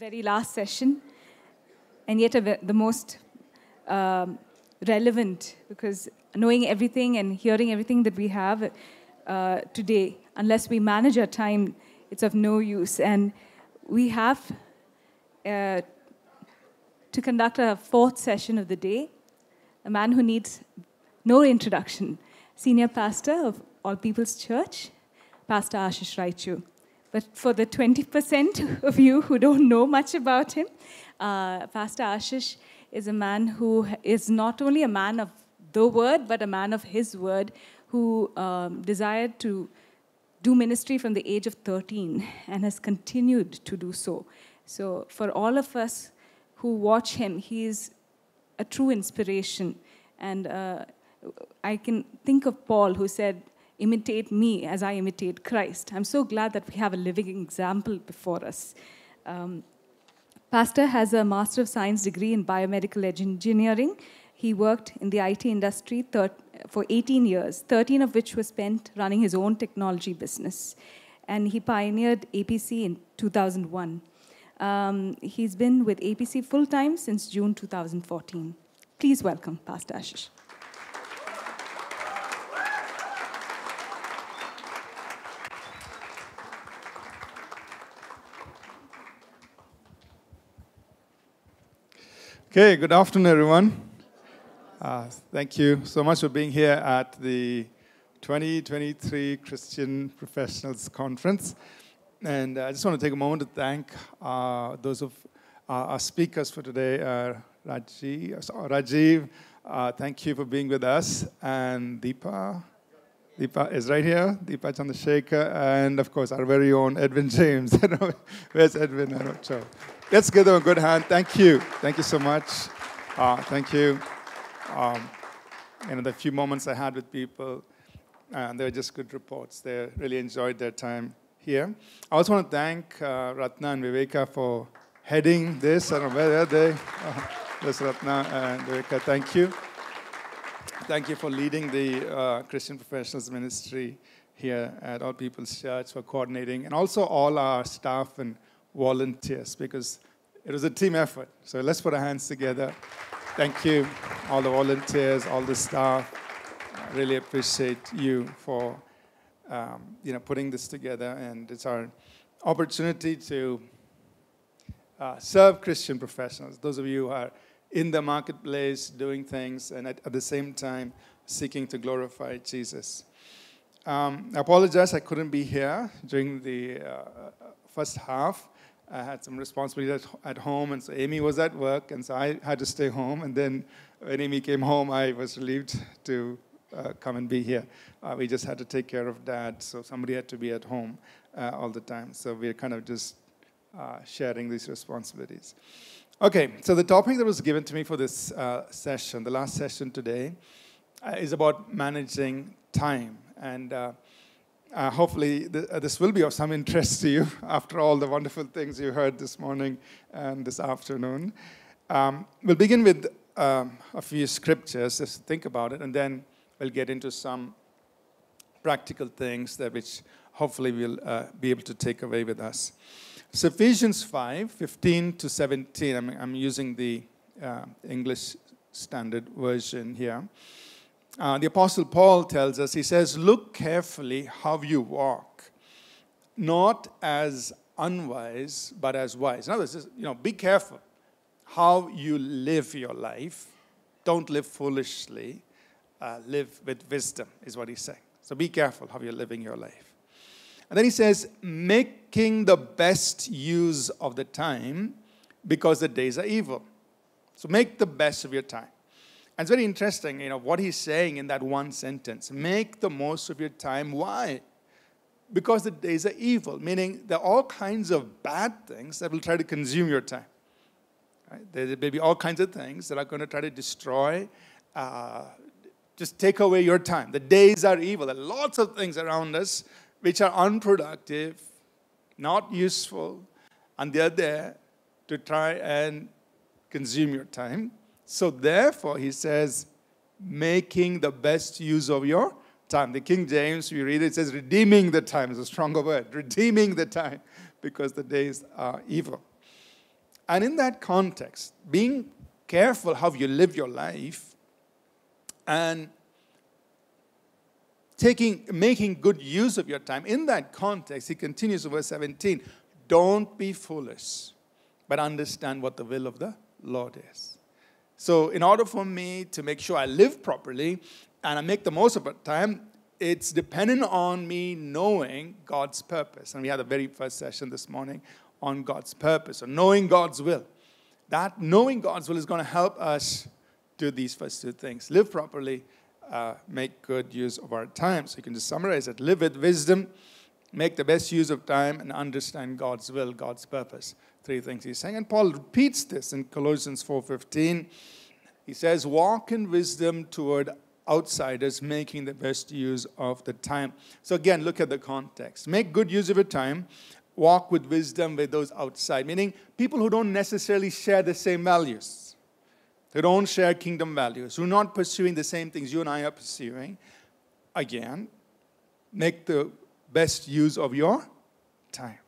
very last session, and yet ve- the most um, relevant because knowing everything and hearing everything that we have uh, today, unless we manage our time, it's of no use. And we have uh, to conduct our fourth session of the day, a man who needs no introduction, senior pastor of All People's Church, Pastor Ashish Raichur. But for the 20% of you who don't know much about him, uh, Pastor Ashish is a man who is not only a man of the word, but a man of his word who um, desired to do ministry from the age of 13 and has continued to do so. So, for all of us who watch him, he is a true inspiration. And uh, I can think of Paul who said, Imitate me as I imitate Christ. I'm so glad that we have a living example before us. Um, Pastor has a Master of Science degree in biomedical engineering. He worked in the IT industry for 18 years, 13 of which was spent running his own technology business. And he pioneered APC in 2001. Um, he's been with APC full time since June 2014. Please welcome Pastor Ashish. Okay, good afternoon, everyone. Uh, thank you so much for being here at the 2023 Christian Professionals Conference. And uh, I just want to take a moment to thank uh, those of uh, our speakers for today. Uh, Rajiv, Rajiv uh, thank you for being with us. And Deepa, Deepa is right here, Deepa Chandrasekhar, and of course our very own Edwin James. Where's Edwin? I'm not sure. Let's give them a good hand. Thank you. Thank you so much. Uh, thank you. Um, know, the few moments I had with people, uh, they were just good reports. They really enjoyed their time here. I also want to thank uh, Ratna and Viveka for heading this. I don't know where they. Uh, there's Ratna and Viveka. Thank you. Thank you for leading the uh, Christian Professionals Ministry here at All People's Church for coordinating, and also all our staff and volunteers because it was a team effort. So let's put our hands together. Thank you, all the volunteers, all the staff. I really appreciate you for um, you know putting this together, and it's our opportunity to uh, serve Christian professionals. Those of you who are in the marketplace doing things, and at, at the same time seeking to glorify Jesus. Um, I apologize I couldn't be here during the uh, first half. I had some responsibilities at home, and so Amy was at work, and so I had to stay home. And then when Amy came home, I was relieved to uh, come and be here. Uh, we just had to take care of dad, so somebody had to be at home uh, all the time. So we're kind of just uh, sharing these responsibilities. Okay, so the topic that was given to me for this uh, session, the last session today, uh, is about managing time. And uh, hopefully, th- uh, this will be of some interest to you after all the wonderful things you heard this morning and this afternoon. Um, we'll begin with um, a few scriptures, just think about it, and then we'll get into some practical things that which hopefully we'll uh, be able to take away with us. So, Ephesians 5 15 to 17, I'm, I'm using the uh, English Standard Version here. Uh, the Apostle Paul tells us, he says, Look carefully how you walk, not as unwise, but as wise. In other words, you know, be careful how you live your life. Don't live foolishly, uh, live with wisdom, is what he's saying. So be careful how you're living your life. And then he says, making the best use of the time because the days are evil. So make the best of your time. And it's very interesting, you know, what he's saying in that one sentence. Make the most of your time. Why? Because the days are evil, meaning there are all kinds of bad things that will try to consume your time. Right? There may be all kinds of things that are going to try to destroy, uh, just take away your time. The days are evil. There are lots of things around us which are unproductive, not useful, and they're there to try and consume your time. So, therefore, he says, making the best use of your time. The King James, we read it, it says, redeeming the time is a stronger word. Redeeming the time because the days are evil. And in that context, being careful how you live your life and taking making good use of your time in that context he continues in verse 17 don't be foolish but understand what the will of the lord is so in order for me to make sure i live properly and i make the most of my time it's dependent on me knowing god's purpose and we had a very first session this morning on god's purpose on knowing god's will that knowing god's will is going to help us do these first two things live properly uh, make good use of our time. So you can just summarize it live with wisdom, make the best use of time, and understand God's will, God's purpose. Three things he's saying. And Paul repeats this in Colossians 4.15. He says, walk in wisdom toward outsiders, making the best use of the time. So again, look at the context. Make good use of your time. Walk with wisdom with those outside, meaning people who don't necessarily share the same values who don't share kingdom values, who are not pursuing the same things you and I are pursuing, again, make the best use of your time.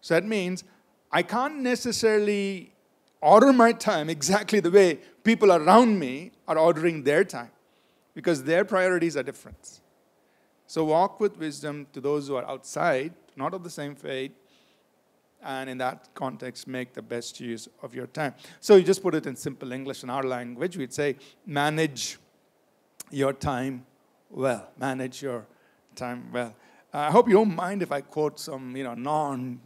So that means I can't necessarily order my time exactly the way people around me are ordering their time because their priorities are different. So walk with wisdom to those who are outside, not of the same faith, and in that context, make the best use of your time. So you just put it in simple English in our language, we'd say, manage your time well. Manage your time well. I hope you don't mind if I quote some, you know, non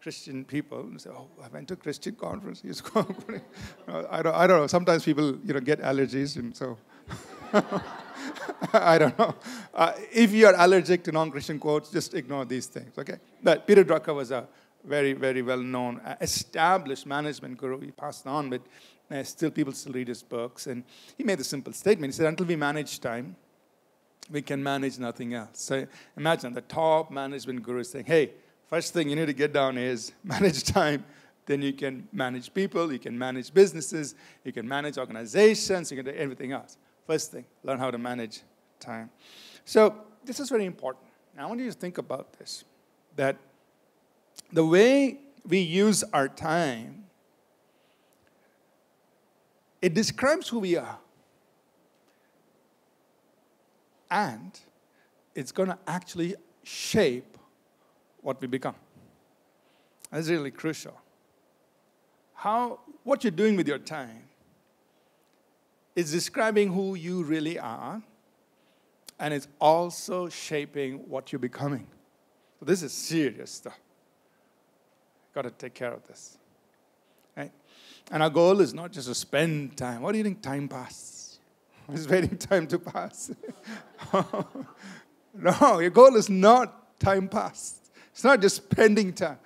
Christian people and say, "Oh, I went to a Christian conference." I don't, I don't know. Sometimes people, you know, get allergies, and so I don't know. Uh, if you are allergic to non-Christian quotes, just ignore these things. Okay. But Peter Drucker was a very, very well known, uh, established management guru. He passed on, but uh, still people still read his books. And he made a simple statement. He said, until we manage time, we can manage nothing else. So imagine the top management guru saying, hey, first thing you need to get down is manage time. Then you can manage people, you can manage businesses, you can manage organizations, you can do everything else. First thing, learn how to manage time. So this is very important. I want you to think about this that the way we use our time, it describes who we are. And it's going to actually shape what we become. That's really crucial. How, what you're doing with your time is describing who you really are, and it's also shaping what you're becoming. So this is serious stuff got to take care of this. Right? And our goal is not just to spend time. What do you think time pass? Is waiting time to pass? no, your goal is not time pass. It's not just spending time.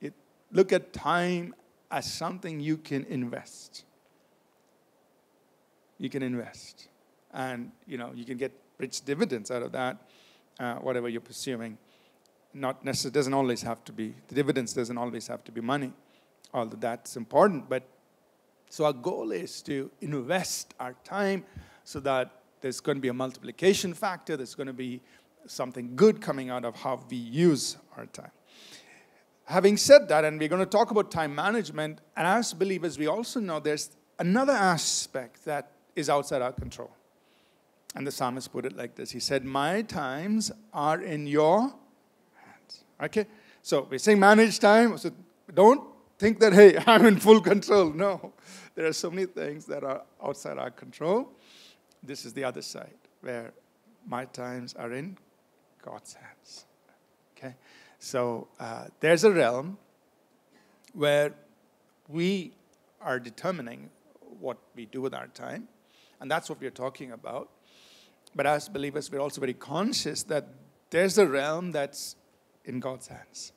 It, look at time as something you can invest. You can invest. And, you know, you can get rich dividends out of that, uh, whatever you're pursuing not necessarily doesn't always have to be the dividends doesn't always have to be money although that's important but so our goal is to invest our time so that there's going to be a multiplication factor there's going to be something good coming out of how we use our time having said that and we're going to talk about time management and as believers we also know there's another aspect that is outside our control and the psalmist put it like this he said my times are in your hands. Okay? So we're saying manage time. So don't think that, hey, I'm in full control. No. There are so many things that are outside our control. This is the other side where my times are in God's hands. Okay? So uh, there's a realm where we are determining what we do with our time, and that's what we're talking about. But as believers, we're also very conscious that there's a realm that's in God's hands,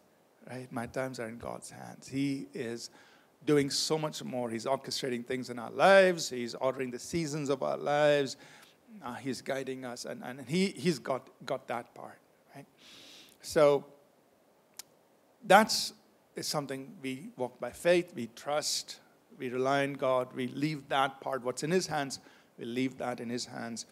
right? My times are in God's hands. He is doing so much more. He's orchestrating things in our lives, He's ordering the seasons of our lives, uh, He's guiding us, and, and he, He's got, got that part, right? So that's is something we walk by faith, we trust, we rely on God, we leave that part, what's in His hands, we leave that in His hands.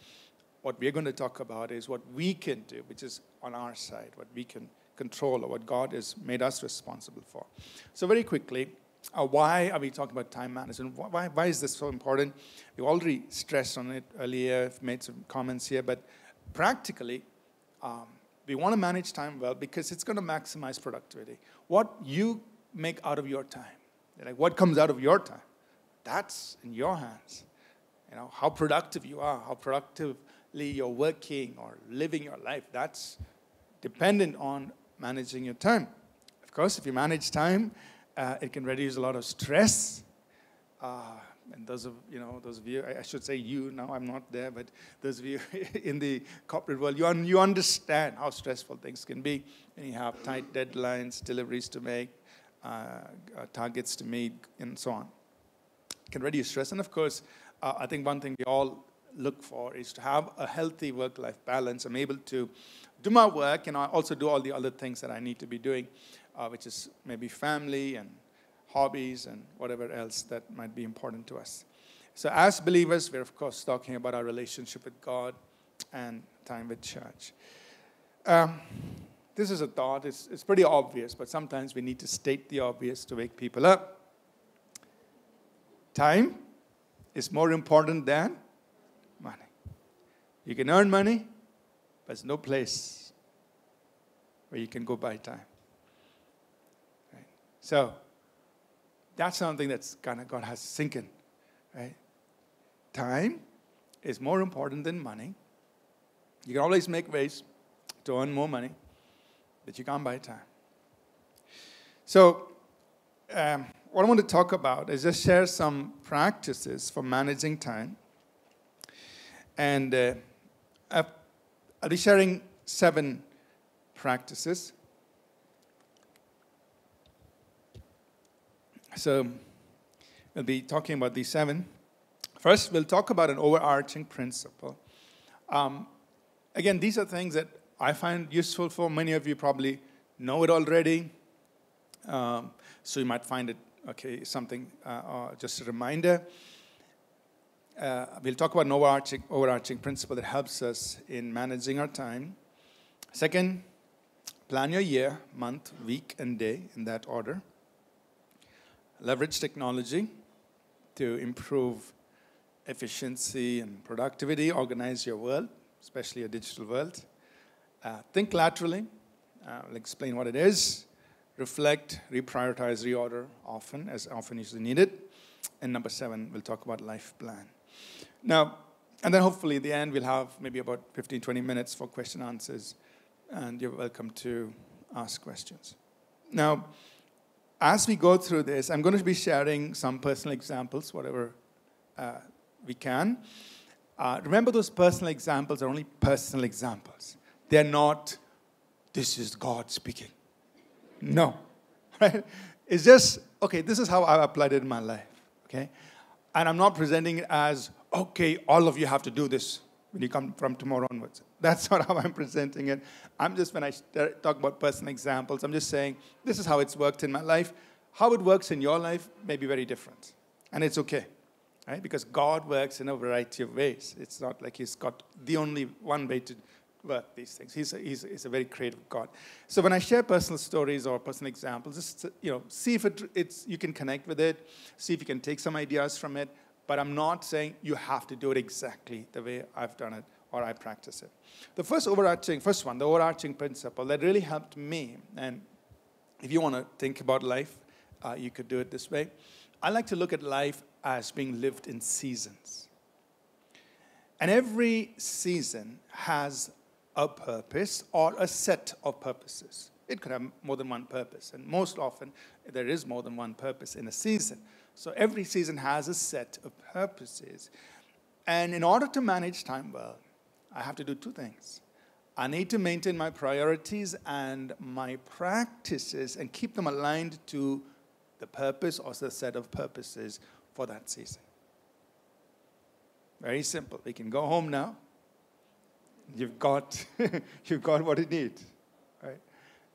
What we're going to talk about is what we can do, which is on our side, what we can control or what God has made us responsible for. So, very quickly, uh, why are we talking about time management? Why, why is this so important? We've already stressed on it earlier, made some comments here, but practically, um, we want to manage time well because it's going to maximize productivity. What you make out of your time, like what comes out of your time, that's in your hands. You know, how productive you are, how productively you're working or living your life, that's dependent on managing your time. Of course, if you manage time, uh, it can reduce a lot of stress. Uh, and those of you know, those of you, I should say you. Now I'm not there, but those of you in the corporate world, you un- you understand how stressful things can be, you have tight deadlines, deliveries to make, uh, uh targets to meet, and so on. It can reduce stress, and of course, uh, I think one thing we all look for is to have a healthy work-life balance. I'm able to do my work, and I also do all the other things that I need to be doing, uh, which is maybe family and hobbies and whatever else that might be important to us. So, as believers, we're of course talking about our relationship with God and time with church. Um, this is a thought, it's, it's pretty obvious, but sometimes we need to state the obvious to wake people up. Time is more important than money. You can earn money, but there's no place where you can go buy time. So, that's something that's kind of God has sinking, right? Time is more important than money. You can always make ways to earn more money, but you can't buy time. So, um, what I want to talk about is just share some practices for managing time. And uh, I'll be sharing seven practices. So we'll be talking about these seven. First, we'll talk about an overarching principle. Um, again, these are things that I find useful for many of you. Probably know it already, um, so you might find it okay something uh, just a reminder. Uh, we'll talk about an overarching, overarching principle that helps us in managing our time. Second, plan your year, month, week, and day in that order leverage technology to improve efficiency and productivity, organize your world, especially a digital world. Uh, think laterally. Uh, I'll explain what it is. Reflect, reprioritize, reorder often, as often as needed. And number seven, we'll talk about life plan. Now, and then hopefully at the end, we'll have maybe about 15, 20 minutes for question answers. And you're welcome to ask questions. Now, as we go through this, I'm going to be sharing some personal examples, whatever uh, we can. Uh, remember, those personal examples are only personal examples. They're not, this is God speaking. No. Right? It's just, okay, this is how I've applied it in my life. Okay? And I'm not presenting it as, okay, all of you have to do this when you come from tomorrow onwards. That's not how I'm presenting it. I'm just, when I uh, talk about personal examples, I'm just saying, this is how it's worked in my life. How it works in your life may be very different. And it's okay, right? Because God works in a variety of ways. It's not like He's got the only one way to work these things. He's a, he's, he's a very creative God. So when I share personal stories or personal examples, just you know, see if it, it's, you can connect with it, see if you can take some ideas from it. But I'm not saying you have to do it exactly the way I've done it or I practice it. The first overarching, first one, the overarching principle that really helped me, and if you want to think about life, uh, you could do it this way. I like to look at life as being lived in seasons. And every season has a purpose or a set of purposes. It could have more than one purpose, and most often there is more than one purpose in a season. So every season has a set of purposes. And in order to manage time well, I have to do two things. I need to maintain my priorities and my practices and keep them aligned to the purpose or the set of purposes for that season. Very simple. We can go home now. You've got, you've got what you need. Right?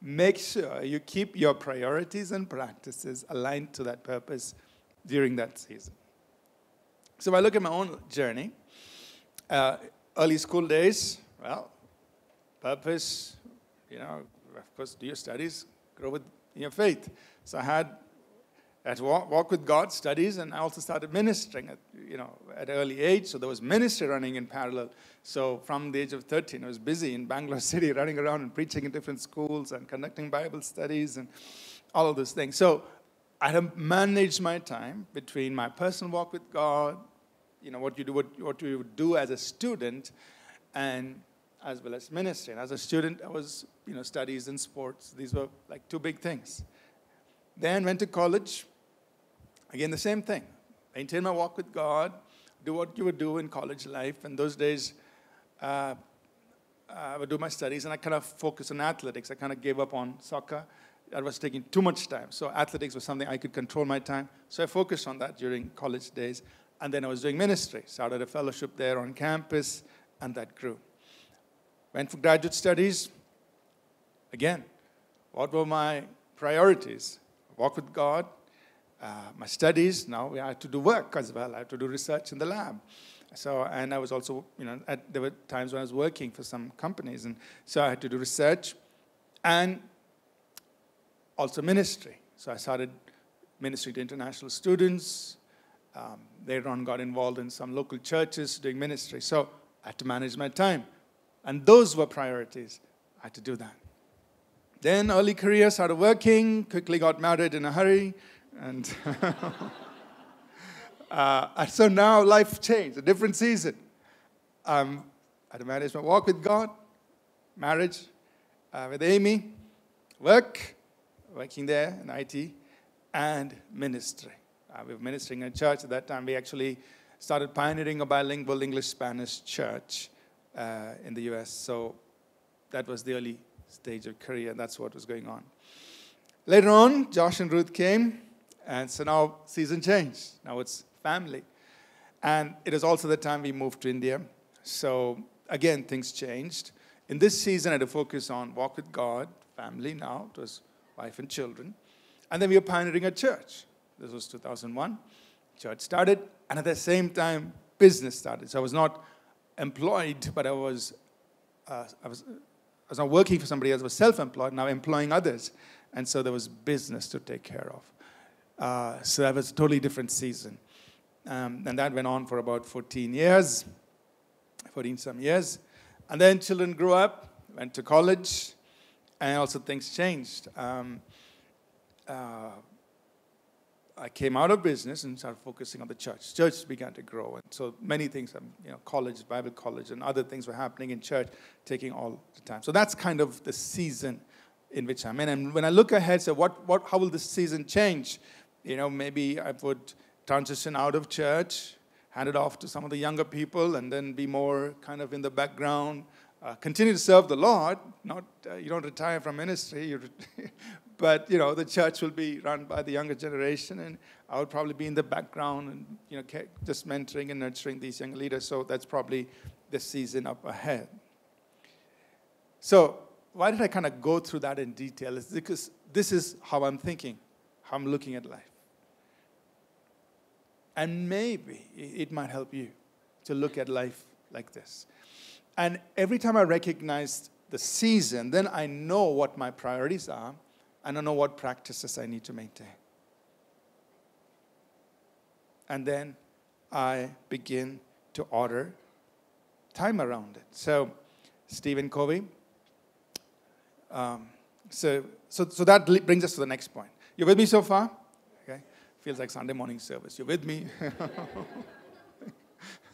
Make sure you keep your priorities and practices aligned to that purpose during that season. So, if I look at my own journey, uh, early school days, well, purpose, you know, of course, do your studies, grow with your faith. So I had at walk, walk with God studies, and I also started ministering at you know at early age. So there was ministry running in parallel. So from the age of 13, I was busy in Bangalore City, running around and preaching in different schools and conducting Bible studies and all of those things. So I had managed my time between my personal walk with God, you know what you do, what, what you do as a student, and as well as ministry. And as a student, I was you know studies and sports. These were like two big things. Then went to college Again, the same thing. Maintain my walk with God, do what you would do in college life. And those days, uh, I would do my studies and I kind of focused on athletics. I kind of gave up on soccer. That was taking too much time. So athletics was something I could control my time. So I focused on that during college days. And then I was doing ministry. Started a fellowship there on campus, and that grew. Went for graduate studies. Again, what were my priorities? Walk with God, uh, my studies. Now I had to do work as well. I had to do research in the lab. So, and I was also, you know, at, there were times when I was working for some companies, and so I had to do research and also ministry. So I started ministry to international students. Um, later on, got involved in some local churches doing ministry. So I had to manage my time. And those were priorities. I had to do that. Then, early career, started working, quickly got married in a hurry. And uh, so now life changed, a different season. Um, I had to manage my walk with God, marriage uh, with Amy, work, working there in IT, and ministry. Uh, we were ministering in a church at that time. We actually started pioneering a bilingual English Spanish church uh, in the US. So that was the early stage of career. That's what was going on. Later on, Josh and Ruth came. And so now season changed. Now it's family. And it is also the time we moved to India. So again, things changed. In this season, I had to focus on walk with God, family now. It was wife and children. And then we were pioneering a church. This was 2001. Church started. And at the same time, business started. So I was not employed, but I was, uh, I was, I was not working for somebody else. I was self-employed, now employing others. And so there was business to take care of. Uh, so that was a totally different season. Um, and that went on for about 14 years, 14 some years. And then children grew up, went to college, and also things changed. Um, uh, I came out of business and started focusing on the church. Church began to grow, and so many things, um, you know, college, Bible college, and other things were happening in church, taking all the time. So that's kind of the season in which I'm in. And when I look ahead, so what, what, how will this season change? you know, maybe I would transition out of church, hand it off to some of the younger people, and then be more kind of in the background. Uh, continue to serve the Lord. Not uh, you don't retire from ministry, but you know the church will be run by the younger generation, and I would probably be in the background and you know just mentoring and nurturing these young leaders. So that's probably the season up ahead. So why did I kind of go through that in detail? It's because this is how I'm thinking, how I'm looking at life. And maybe it might help you to look at life like this. And every time I recognize the season, then I know what my priorities are and I know what practices I need to maintain. And then I begin to order time around it. So, Stephen Covey. Um, so, so, so that brings us to the next point. You with me so far? Okay. Feels like Sunday morning service. You're with me?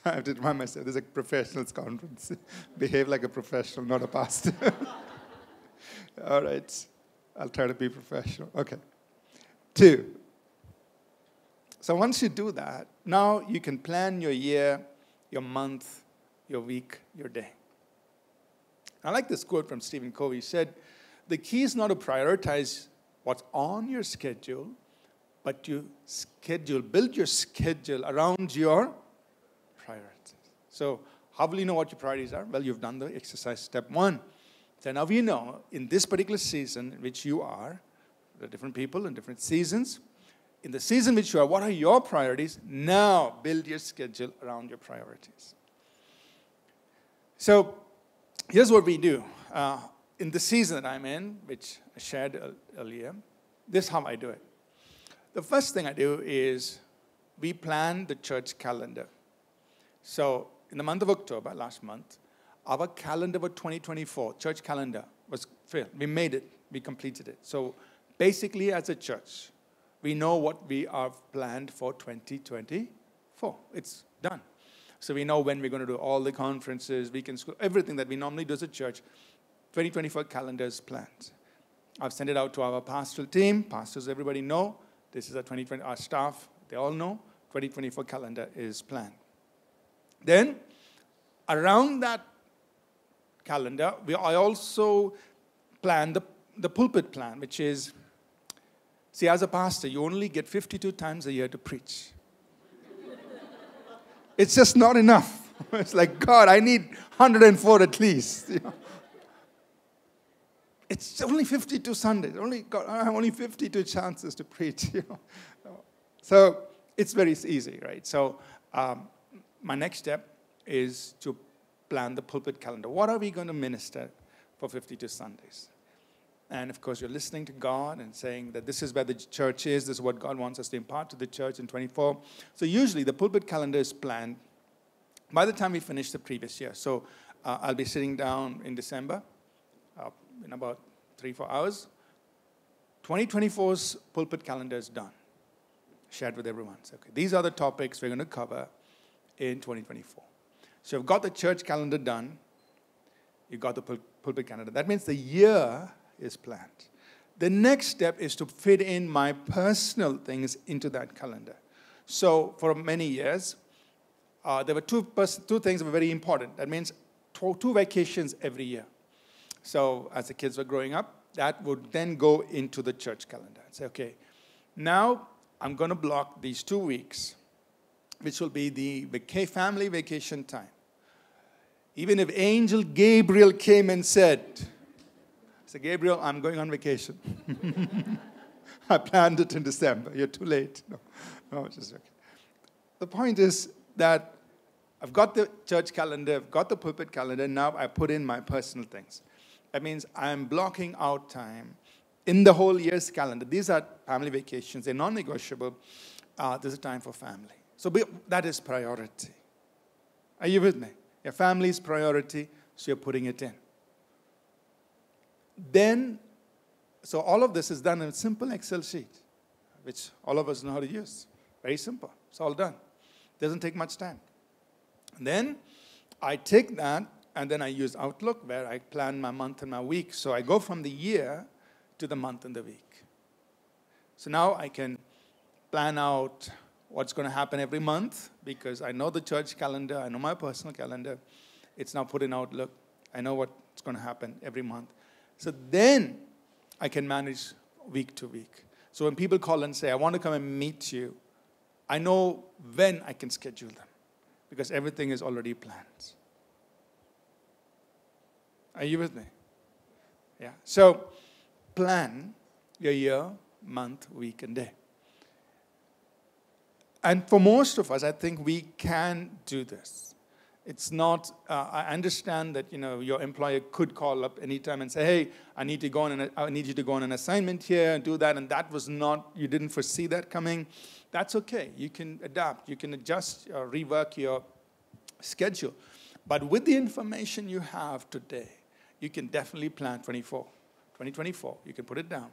I have to remind myself this is a professionals conference. Behave like a professional, not a pastor. All right. I'll try to be professional. Okay. Two. So once you do that, now you can plan your year, your month, your week, your day. I like this quote from Stephen Covey. He said, The key is not to prioritize what's on your schedule, but you schedule, build your schedule around your. So, how will you know what your priorities are? Well, you've done the exercise step one. So now we know in this particular season which you are, there are different people in different seasons. In the season which you are, what are your priorities? Now build your schedule around your priorities. So here's what we do. Uh, in the season that I'm in, which I shared earlier, this is how I do it. the first thing I do is we plan the church calendar. So, in the month of October, last month, our calendar for 2024, church calendar, was filled. We made it, we completed it. So, basically, as a church, we know what we have planned for 2024. It's done. So, we know when we're going to do all the conferences, weekend school, everything that we normally do as a church. 2024 calendar is planned. I've sent it out to our pastoral team. Pastors, everybody know. This is our 2020, our staff, they all know. 2024 calendar is planned. Then, around that calendar, we, I also plan the, the pulpit plan, which is see, as a pastor, you only get 52 times a year to preach. it's just not enough. It's like, God, I need 104 at least. You know? It's only 52 Sundays. Only God, I have only 52 chances to preach. You know? So it's very easy, right? So um, my next step is to plan the pulpit calendar. What are we going to minister for 52 Sundays? And of course, you're listening to God and saying that this is where the church is, this is what God wants us to impart to the church in 24. So, usually, the pulpit calendar is planned by the time we finish the previous year. So, uh, I'll be sitting down in December uh, in about three, four hours. 2024's pulpit calendar is done, shared with everyone. So, okay, these are the topics we're going to cover in 2024. So you've got the church calendar done, you've got the pul- pulpit calendar. That means the year is planned. The next step is to fit in my personal things into that calendar. So for many years, uh, there were two, pers- two things that were very important. That means two, two vacations every year. So as the kids were growing up, that would then go into the church calendar. Say, okay, now I'm going to block these two weeks which will be the family vacation time. Even if angel Gabriel came and said, "Say Gabriel, I'm going on vacation. I planned it in December. You're too late. No, no, just okay. The point is that I've got the church calendar, I've got the pulpit calendar, now I put in my personal things. That means I'm blocking out time in the whole year's calendar. These are family vacations, they're non negotiable. Uh, there's a time for family. So be, that is priority. Are you with me? Your family's priority, so you're putting it in. Then, so all of this is done in a simple Excel sheet, which all of us know how to use. Very simple. It's all done. Doesn't take much time. And then I take that and then I use Outlook where I plan my month and my week. So I go from the year to the month and the week. So now I can plan out what's going to happen every month because I know the church calendar, I know my personal calendar. It's now put in Outlook. I know what's going to happen every month. So then I can manage week to week. So when people call and say, I want to come and meet you, I know when I can schedule them because everything is already planned. Are you with me? Yeah. So plan your year, month, week, and day. And for most of us, I think we can do this. It's not, uh, I understand that, you know, your employer could call up anytime and say, hey, I need, to go on an, I need you to go on an assignment here and do that. And that was not, you didn't foresee that coming. That's okay. You can adapt. You can adjust or rework your schedule. But with the information you have today, you can definitely plan 24, 2024. You can put it down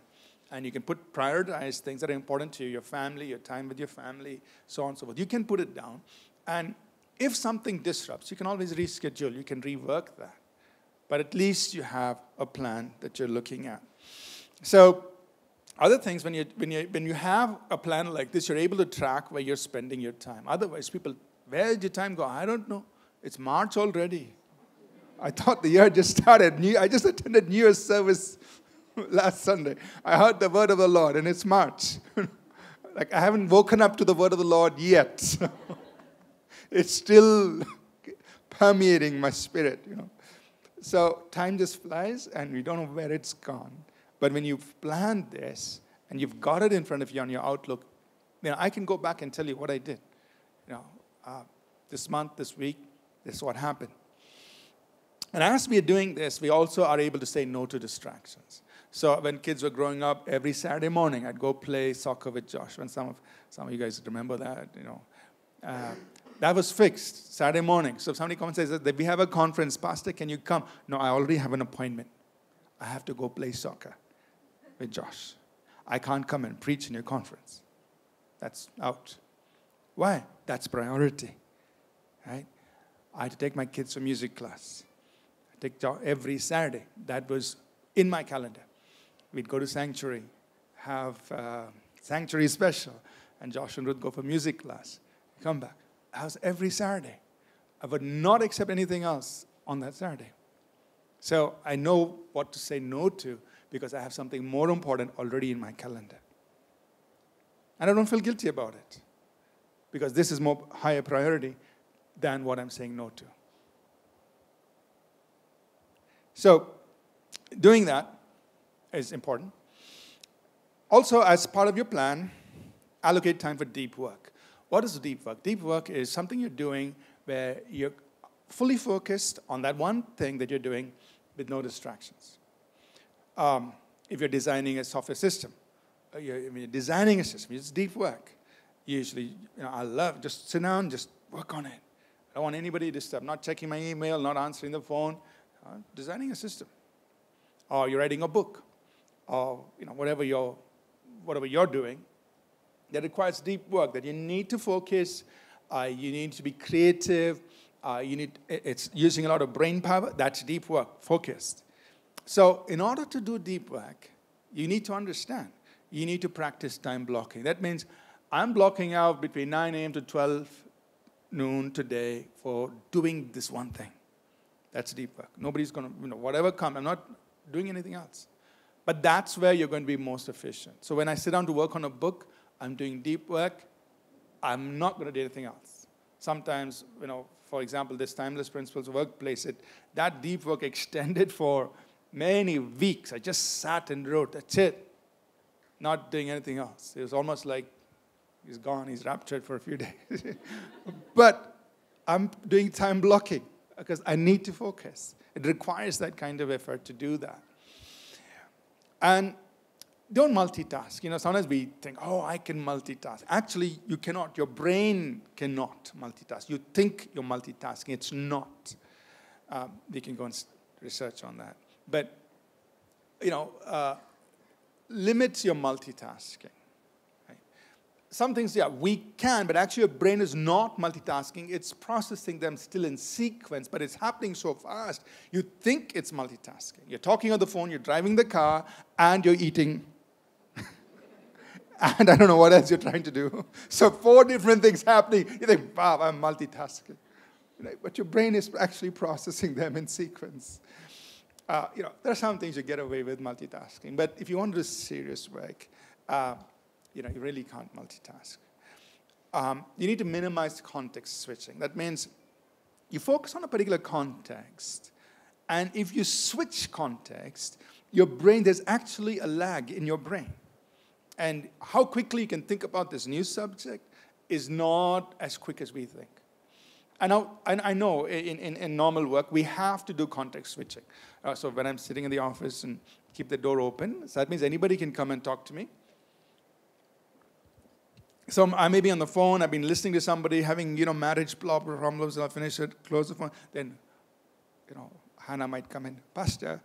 and you can put prioritize things that are important to you your family your time with your family so on and so forth. You can put it down. And if something disrupts you can always reschedule. You can rework that. But at least you have a plan that you're looking at. So other things when you when you when you have a plan like this you're able to track where you're spending your time. Otherwise people where did your time go? I don't know. It's march already. I thought the year just started. New i just attended new year's service last Sunday. I heard the word of the Lord, and it's March. like I haven't woken up to the word of the Lord yet. it's still permeating my spirit, you know. So time just flies, and we don't know where it's gone. But when you've planned this and you've got it in front of you on your outlook, you know, I can go back and tell you what I did. You know, uh, this month, this week, this is what happened. And as we are doing this, we also are able to say no to distractions. So when kids were growing up, every Saturday morning I'd go play soccer with Josh. When some of some of you guys remember that, you know, uh, that was fixed Saturday morning. So if somebody comes and says that we have a conference, Pastor, can you come? No, I already have an appointment. I have to go play soccer with Josh. I can't come and preach in your conference. That's out. Why? That's priority, right? I had to take my kids to music class. I take every Saturday. That was in my calendar. We'd go to Sanctuary, have uh, Sanctuary special, and Josh and Ruth go for music class. Come back. That was every Saturday. I would not accept anything else on that Saturday. So I know what to say no to because I have something more important already in my calendar. And I don't feel guilty about it because this is more higher priority than what I'm saying no to. So, doing that is important. Also, as part of your plan, allocate time for deep work. What is deep work? Deep work is something you're doing where you're fully focused on that one thing that you're doing with no distractions. Um, if you're designing a software system, uh, you're, I mean, designing a system, it's deep work. Usually, you know, I love just sit down, just work on it. I don't want anybody to disturb. Not checking my email, not answering the phone. Uh, designing a system, or you're writing a book, or you know whatever you're whatever you're doing, that requires deep work. That you need to focus. Uh, you need to be creative. Uh, you need it's using a lot of brain power. That's deep work, focused. So, in order to do deep work, you need to understand. You need to practice time blocking. That means I'm blocking out between 9 a.m. to 12 noon today for doing this one thing. That's deep work. Nobody's going to, you know, whatever comes, I'm not doing anything else. But that's where you're going to be most efficient. So when I sit down to work on a book, I'm doing deep work. I'm not going to do anything else. Sometimes, you know, for example, this timeless principles workplace, it, that deep work extended for many weeks. I just sat and wrote. That's it. Not doing anything else. It was almost like he's gone, he's raptured for a few days. but I'm doing time blocking because I need to focus. It requires that kind of effort to do that. And don't multitask. You know, sometimes we think, oh, I can multitask. Actually, you cannot. Your brain cannot multitask. You think you're multitasking. It's not. Um, we can go and research on that. But, you know, uh, limit your multitasking some things, yeah, we can, but actually your brain is not multitasking. It's processing them still in sequence, but it's happening so fast. You think it's multitasking. You're talking on the phone, you're driving the car, and you're eating. and I don't know what else you're trying to do. So four different things happening. You think, wow, I'm multitasking. But your brain is actually processing them in sequence. Uh, you know, there are some things you get away with multitasking, but if you want to do serious work, uh, you know, you really can't multitask. Um, you need to minimize context switching. That means you focus on a particular context, and if you switch context, your brain, there's actually a lag in your brain. And how quickly you can think about this new subject is not as quick as we think. And I, I know in, in, in normal work, we have to do context switching. Uh, so when I'm sitting in the office and keep the door open, so that means anybody can come and talk to me. So I may be on the phone, I've been listening to somebody having, you know, marriage problems, I'll finish it, close the phone. Then, you know, Hannah might come in, Pastor,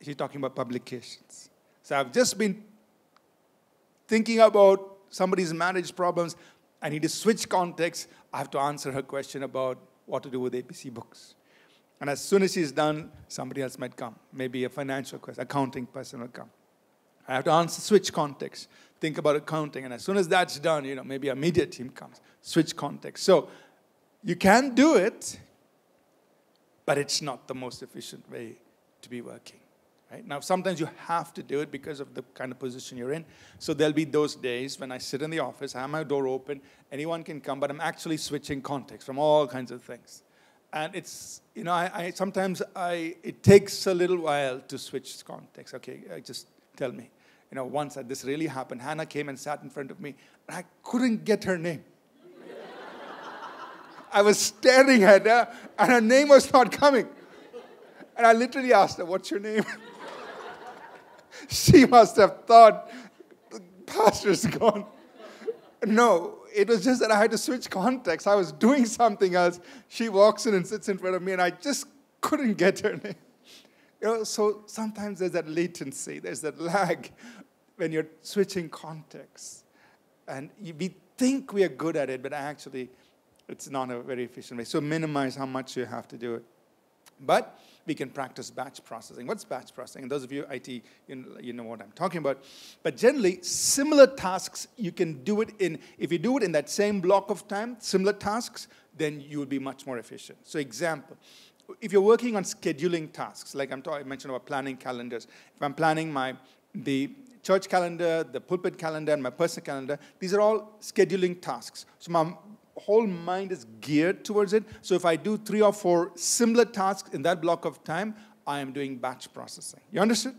she's talking about publications. So I've just been thinking about somebody's marriage problems. I need to switch context. I have to answer her question about what to do with APC books. And as soon as she's done, somebody else might come. Maybe a financial question, accounting person will come. I have to answer, switch context think about accounting. And as soon as that's done, you know, maybe a media team comes, switch context. So you can do it, but it's not the most efficient way to be working. Right? Now, sometimes you have to do it because of the kind of position you're in. So there'll be those days when I sit in the office, I have my door open, anyone can come, but I'm actually switching context from all kinds of things. And it's, you know, I, I sometimes I, it takes a little while to switch context. Okay, just tell me you know, once that this really happened, Hannah came and sat in front of me, and I couldn't get her name. I was staring at her, and her name was not coming. And I literally asked her, What's your name? she must have thought the pastor's gone. No, it was just that I had to switch context. I was doing something else. She walks in and sits in front of me, and I just couldn't get her name. You know, so sometimes there's that latency, there's that lag when you're switching contexts. And we think we are good at it, but actually, it's not a very efficient way. So minimize how much you have to do it. But we can practice batch processing. What's batch processing? And those of you IT, you know, you know what I'm talking about. But generally, similar tasks, you can do it in, if you do it in that same block of time, similar tasks, then you will be much more efficient. So example, if you're working on scheduling tasks, like I'm I mentioned about planning calendars. If I'm planning my the church calendar, the pulpit calendar, and my personal calendar, these are all scheduling tasks. So my whole mind is geared towards it. So if I do three or four similar tasks in that block of time, I am doing batch processing. You understood?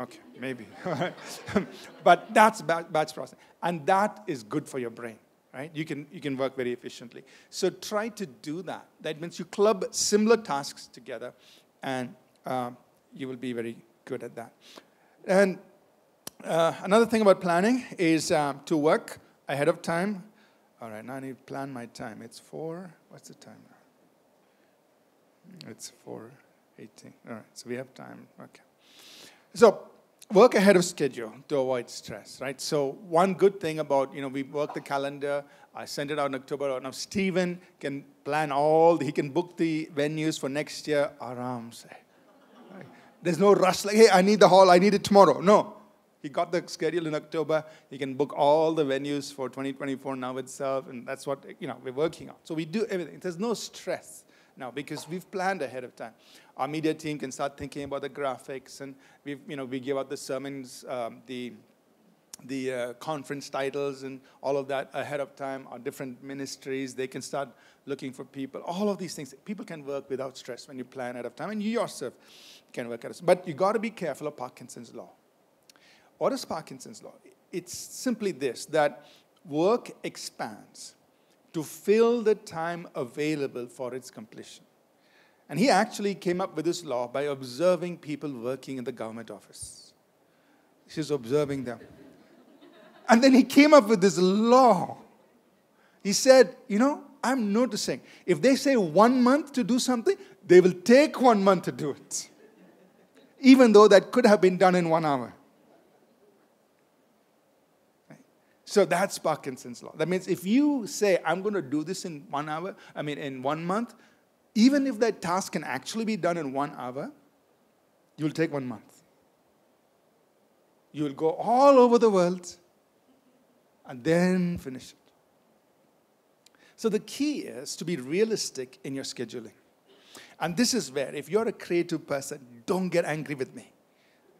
Okay, maybe. but that's batch processing. And that is good for your brain, right? You can, you can work very efficiently. So try to do that. That means you club similar tasks together, and uh, you will be very good at that. And uh, another thing about planning is um, to work ahead of time. All right, now I need to plan my time. It's four, what's the time now? It's 4.18. All right, so we have time. Okay. So work ahead of schedule to avoid stress, right? So one good thing about, you know, we work the calendar. I send it out in October. Now Stephen can plan all, he can book the venues for next year. Aram say. Eh? There's no rush like, hey, I need the hall, I need it tomorrow. No, he got the schedule in October. He can book all the venues for 2024 now itself, and that's what you know we're working on. So we do everything. There's no stress now because we've planned ahead of time. Our media team can start thinking about the graphics, and we you know we give out the sermons, um, the the uh, conference titles, and all of that ahead of time. Our different ministries they can start looking for people. All of these things people can work without stress when you plan ahead of time, and you yourself can work out. But you got to be careful of Parkinson's law. What is Parkinson's law? It's simply this that work expands to fill the time available for its completion. And he actually came up with this law by observing people working in the government office. He's observing them. And then he came up with this law. He said, You know, I'm noticing if they say one month to do something, they will take one month to do it, even though that could have been done in one hour. So that's Parkinson's law. That means if you say, I'm going to do this in one hour, I mean, in one month, even if that task can actually be done in one hour, you'll take one month. You'll go all over the world and then finish it. So the key is to be realistic in your scheduling. And this is where, if you're a creative person, don't get angry with me.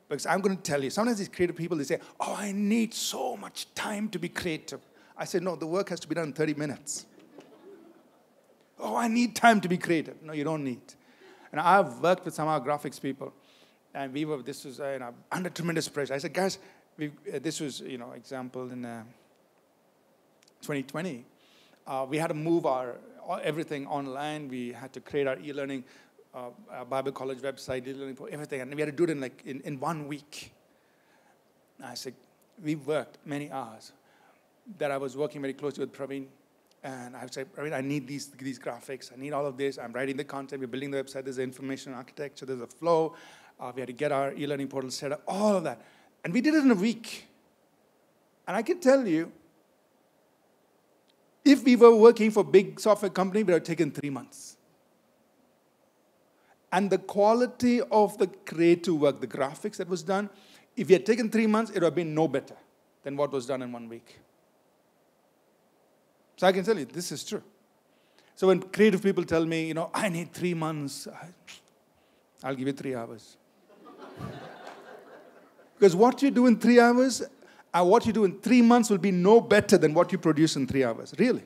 Because I'm going to tell you, sometimes these creative people, they say, oh, I need so much time to be creative. I say, no, the work has to be done in 30 minutes. oh, I need time to be creative. No, you don't need. And I've worked with some of our graphics people, and we were, this was uh, you know, under tremendous pressure. I said, guys, uh, this was, you know, example in uh, 2020. Uh, we had to move our everything online. We had to create our e-learning uh, Bible college website, everything, and we had to do it in like in, in one week. And I said, we worked many hours. That I was working very closely with Praveen, and I said, Praveen, I need these these graphics, I need all of this. I'm writing the content, we're building the website. There's the information architecture, there's a flow. Uh, we had to get our e-learning portal set up, all of that, and we did it in a week. And I can tell you, if we were working for big software company, it would have taken three months. And the quality of the creative work, the graphics that was done, if you had taken three months, it would have been no better than what was done in one week. So I can tell you, this is true. So when creative people tell me, you know, I need three months, I'll give you three hours. because what you do in three hours and what you do in three months will be no better than what you produce in three hours, really.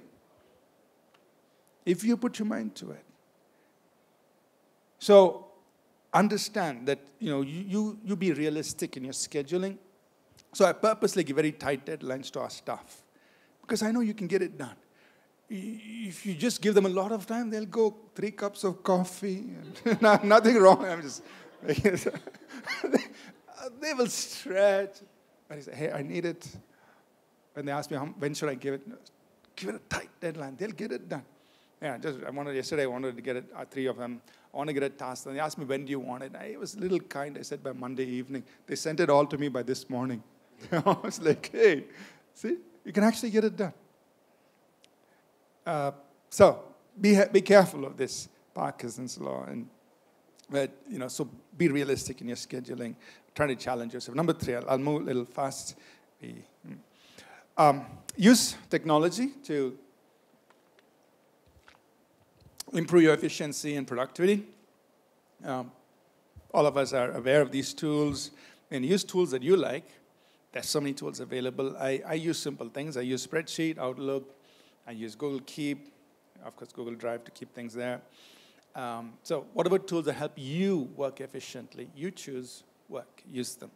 If you put your mind to it. So understand that you know you, you, you be realistic in your scheduling. So I purposely give very tight deadlines to our staff because I know you can get it done. if you just give them a lot of time, they'll go three cups of coffee. nothing wrong. I'm just. they will stretch. And he said, hey, I need it. When they ask me, when should I give it? Give it a tight deadline. They'll get it done. Yeah, just I wanted yesterday. I wanted to get it. Uh, three of them. Want to get a task. And they asked me when do you want it. I was a little kind. I said by Monday evening. They sent it all to me by this morning. I was like, hey, see, you can actually get it done. Uh, so be be careful of this Parkinson's law and. But, you know, so be realistic in your scheduling. Try to challenge yourself. Number three, I'll, I'll move a little fast. Hmm. Um, use technology to improve your efficiency and productivity. Um, all of us are aware of these tools and use tools that you like. There's so many tools available. I, I use simple things. I use Spreadsheet, Outlook. I use Google Keep, of course, Google Drive to keep things there. Um, so, whatever tools that help you work efficiently, you choose work, use them.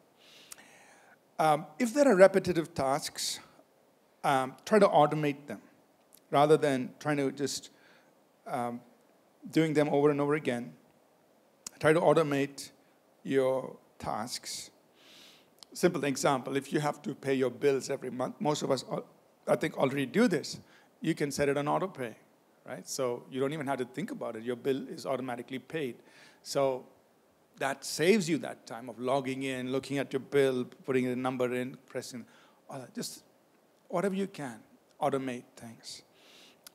Um, if there are repetitive tasks, um, try to automate them rather than trying to just um, doing them over and over again. Try to automate your tasks. Simple example if you have to pay your bills every month, most of us, I think, already do this. You can set it on auto pay, right? So you don't even have to think about it. Your bill is automatically paid. So that saves you that time of logging in, looking at your bill, putting a number in, pressing. Just whatever you can, automate things.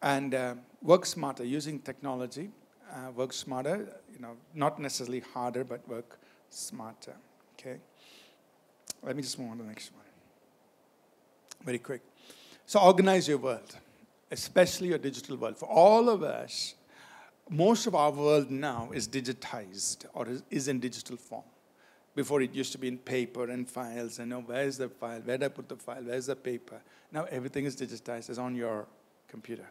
And uh, work smarter using technology. Uh, work smarter, you know, not necessarily harder, but work smarter. Okay? Let me just move on to the next one. Very quick. So organize your world, especially your digital world. For all of us, most of our world now is digitized or is in digital form. Before it used to be in paper and files, and know where's the file, where did I put the file, where's the paper. Now everything is digitized, it's on your computer,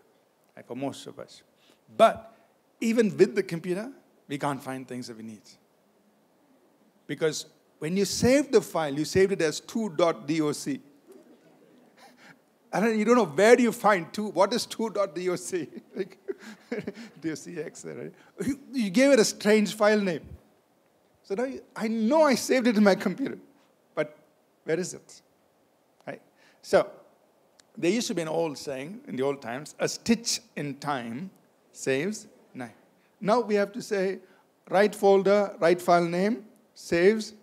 right, for most of us. But even with the computer, we can't find things that we need. Because when you save the file, you saved it as 2.doc. And you don't know where do you find 2, what is 2.doc? like, docx, right? You gave it a strange file name. So now you, I know I saved it in my computer, but where is it? Right? So there used to be an old saying in the old times, a stitch in time saves. Now we have to say, right folder, right file name, saves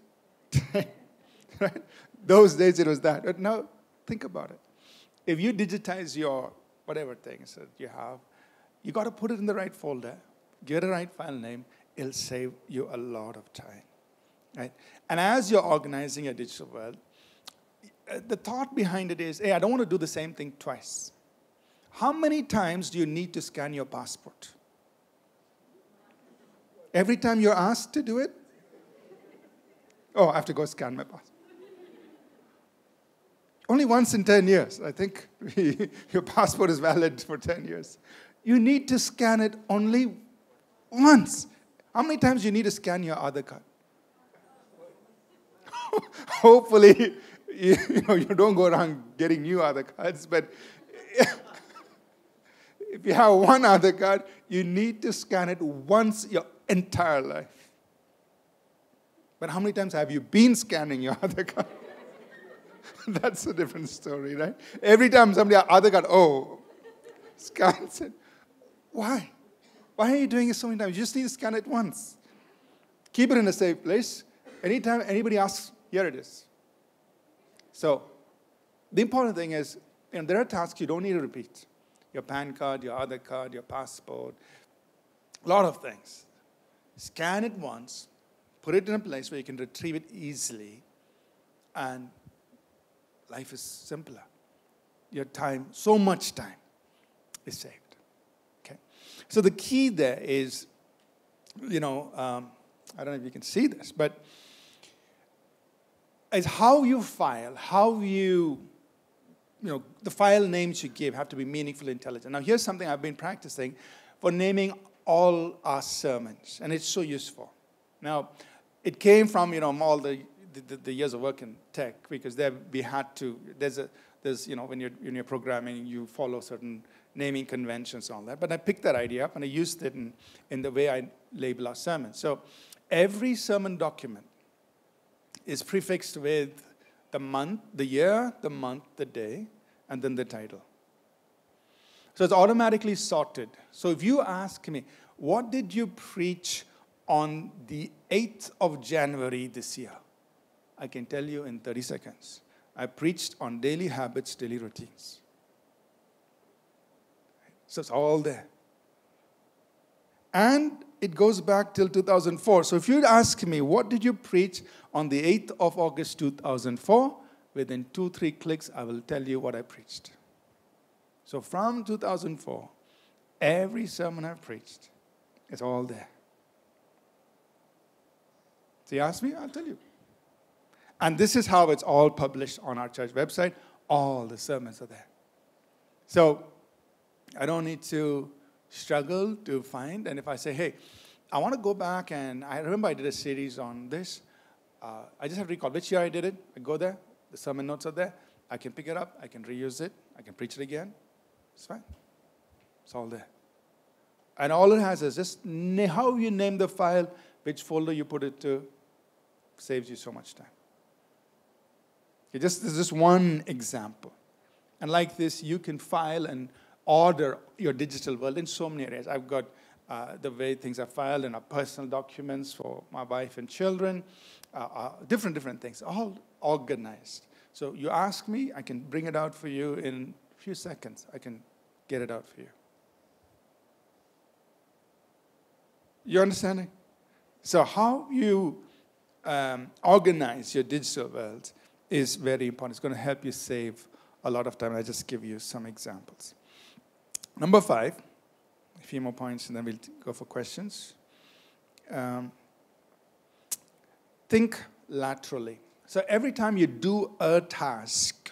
right? Those days it was that. But now think about it. If you digitize your whatever things that you have, you got to put it in the right folder, get a right file name, it'll save you a lot of time. Right? And as you're organizing your digital world, uh, the thought behind it is, hey, I don't want to do the same thing twice. How many times do you need to scan your passport? Every time you're asked to do it? Oh, I have to go scan my passport. Only once in 10 years. I think your passport is valid for 10 years. You need to scan it only once. How many times do you need to scan your Aadhaar card? Hopefully, you, you, know, you don't go around getting new Aadhaar cards, but if you have one Aadhaar card, you need to scan it once your entire life. But how many times have you been scanning your Aadhaar card? That's a different story, right? Every time somebody Aadhaar card, oh, scans it. Why? Why are you doing it so many times? You just need to scan it once. Keep it in a safe place. Anytime anybody asks, here it is. So, the important thing is, you know, there are tasks you don't need to repeat. Your PAN card, your Aadhaar card, your passport, a lot of things. Scan it once, put it in a place where you can retrieve it easily, and life is simpler. Your time, so much time, is saved. Okay? So the key there is, you know, um, I don't know if you can see this, but is how you file, how you, you know, the file names you give have to be meaningful, intelligent. Now, here's something I've been practicing for naming all our sermons, and it's so useful. Now, it came from, you know, all the the, the, years of work in tech because there we had to, there's a, there's, you know, when you're, when you're programming, you follow certain naming conventions and all that. But I picked that idea up and I used it in, in the way I label our sermons. So every sermon document is prefixed with the month, the year, the month, the day, and then the title. So it's automatically sorted. So if you ask me, what did you preach on the 8th of January this year? I can tell you in 30 seconds. I preached on daily habits, daily routines. So it's all there. And it goes back till 2004. So if you'd ask me, what did you preach on the 8th of August 2004? Within two, three clicks, I will tell you what I preached. So from 2004, every sermon I've preached, it's all there. So you ask me, I'll tell you. And this is how it's all published on our church website. All the sermons are there. So I don't need to struggle to find. And if I say, hey, I want to go back and I remember I did a series on this. Uh, I just have to recall which year I did it. I go there, the sermon notes are there. I can pick it up, I can reuse it, I can preach it again. It's fine. It's all there. And all it has is just how you name the file, which folder you put it to, saves you so much time. Okay, just, this is just one example. And like this, you can file and order your digital world in so many areas. I've got uh, the way things are filed in our personal documents for my wife and children, uh, uh, different, different things, all organized. So you ask me, I can bring it out for you in a few seconds. I can get it out for you. You understanding? So how you um, organize your digital world is very important. It's going to help you save a lot of time. I just give you some examples. Number five, a few more points, and then we'll go for questions. Um, think laterally. So every time you do a task,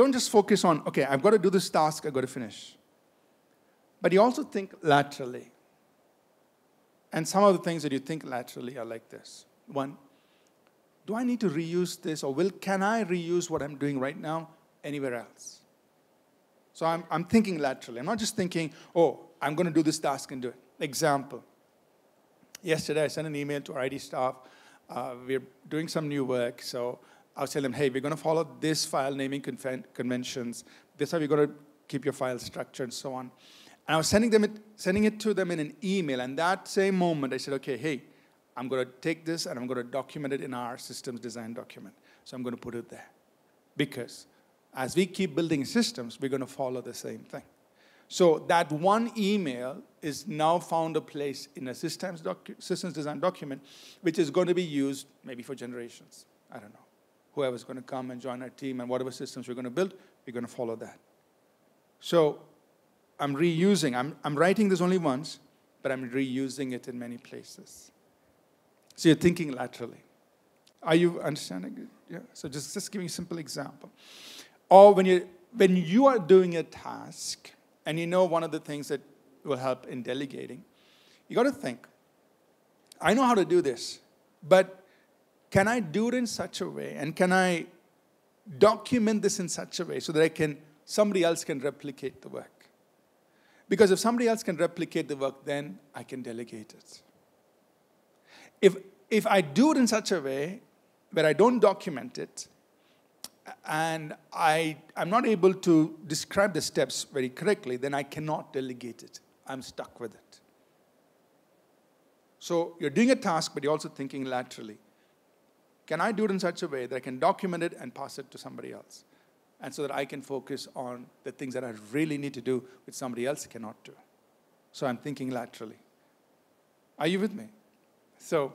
don't just focus on, okay, I've got to do this task, I've got to finish. But you also think laterally. And some of the things that you think laterally are like this. One, do I need to reuse this or will can I reuse what I'm doing right now anywhere else? So I'm, I'm thinking laterally. I'm not just thinking, oh, I'm going to do this task and do it. Example. Yesterday I sent an email to our IT staff. Uh, we're doing some new work, so I was telling them, hey, we're going to follow this file naming conventions. This is how we're going to keep your file structure and so on. And I was sending, them it, sending it to them in an email. And that same moment, I said, okay, hey, I'm going to take this and I'm going to document it in our systems design document. So I'm going to put it there. Because as we keep building systems, we're going to follow the same thing. So that one email is now found a place in a systems, systems design document, which is going to be used maybe for generations. I don't know. Whoever's going to come and join our team and whatever systems we're going to build, we're going to follow that. So I'm reusing. I'm, I'm writing this only once, but I'm reusing it in many places. So you're thinking laterally. Are you understanding? Yeah. So just, just giving a simple example. Or when you when you are doing a task, and you know one of the things that will help in delegating, you got to think. I know how to do this, but can I do it in such a way, and can I document this in such a way so that I can somebody else can replicate the work? Because if somebody else can replicate the work, then I can delegate it. If, if I do it in such a way where I don't document it, and I, I'm not able to describe the steps very correctly, then I cannot delegate it. I'm stuck with it. So you're doing a task, but you're also thinking laterally. Can I do it in such a way that I can document it and pass it to somebody else? and so that I can focus on the things that I really need to do, which somebody else cannot do. So I'm thinking laterally. Are you with me? So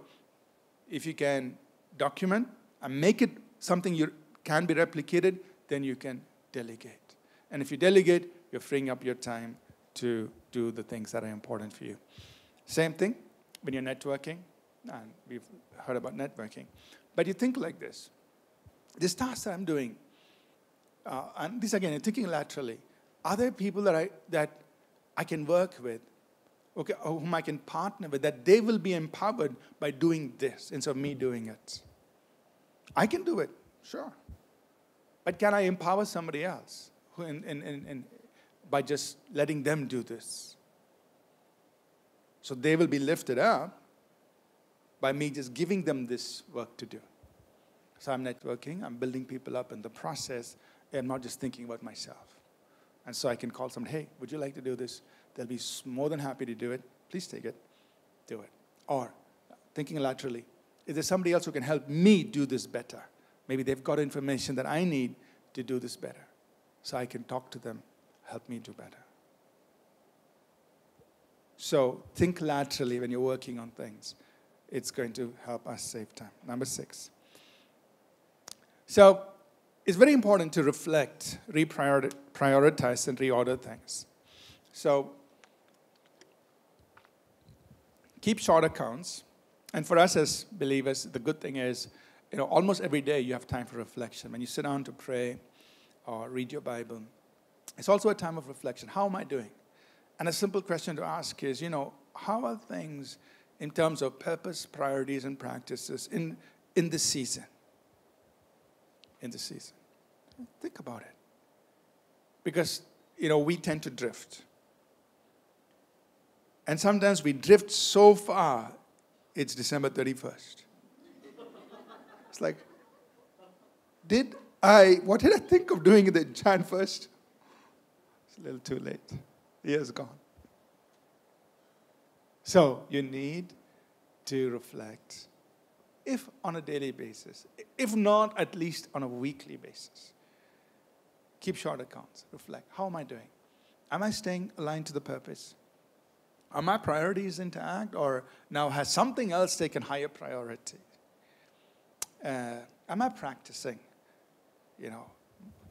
if you can document and make it something you can be replicated, then you can delegate. And if you delegate, you're freeing up your time to do the things that are important for you. Same thing when you're networking, and we've heard about networking. But you think like this this task that I'm doing, uh, and this again, thinking laterally, are there people that I, that I can work with okay, whom I can partner with, that they will be empowered by doing this instead of me doing it. I can do it, sure. But can I empower somebody else who in, in, in, by just letting them do this? So they will be lifted up by me just giving them this work to do. So I'm networking, I'm building people up in the process, I'm not just thinking about myself. And so I can call someone, hey, would you like to do this? They'll be more than happy to do it. Please take it, do it. Or thinking laterally, is there somebody else who can help me do this better? Maybe they've got information that I need to do this better. So I can talk to them, help me do better. So think laterally when you're working on things. It's going to help us save time. Number six. So it's very important to reflect, reprioritize, and reorder things. So keep short accounts. And for us as believers, the good thing is, you know, almost every day you have time for reflection. When you sit down to pray or read your Bible, it's also a time of reflection. How am I doing? And a simple question to ask is, you know, how are things in terms of purpose, priorities, and practices in, in this season? In this season. Think about it. Because, you know, we tend to drift. And sometimes we drift so far, it's December 31st. It's like, did I, what did I think of doing in the Jan 1st? It's a little too late. He has gone. So you need to reflect, if on a daily basis, if not at least on a weekly basis. Keep short accounts, reflect. How am I doing? Am I staying aligned to the purpose? Are my priorities intact, or now has something else taken higher priority? Uh, am I practicing, you know,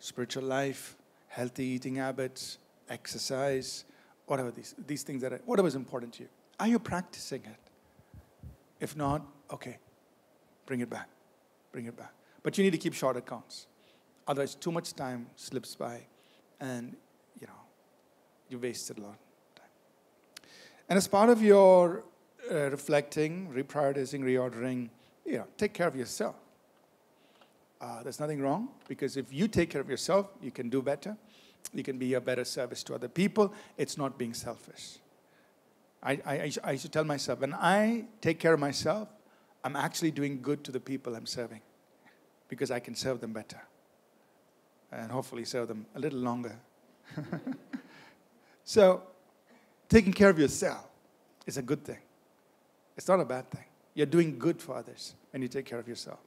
spiritual life, healthy eating habits, exercise, whatever these, these things that are, whatever is important to you. Are you practicing it? If not, okay, bring it back. Bring it back. But you need to keep short accounts. Otherwise, too much time slips by and, you know, you wasted a lot of time. And as part of your uh, reflecting, reprioritizing, reordering, you know, take care of yourself. Uh, there's nothing wrong because if you take care of yourself, you can do better you can be a better service to other people. It's not being selfish. I, I, I used to tell myself, when I take care of myself, I'm actually doing good to the people I'm serving because I can serve them better and hopefully serve them a little longer. so, taking care of yourself is a good thing. It's not a bad thing. You're doing good for others when you take care of yourself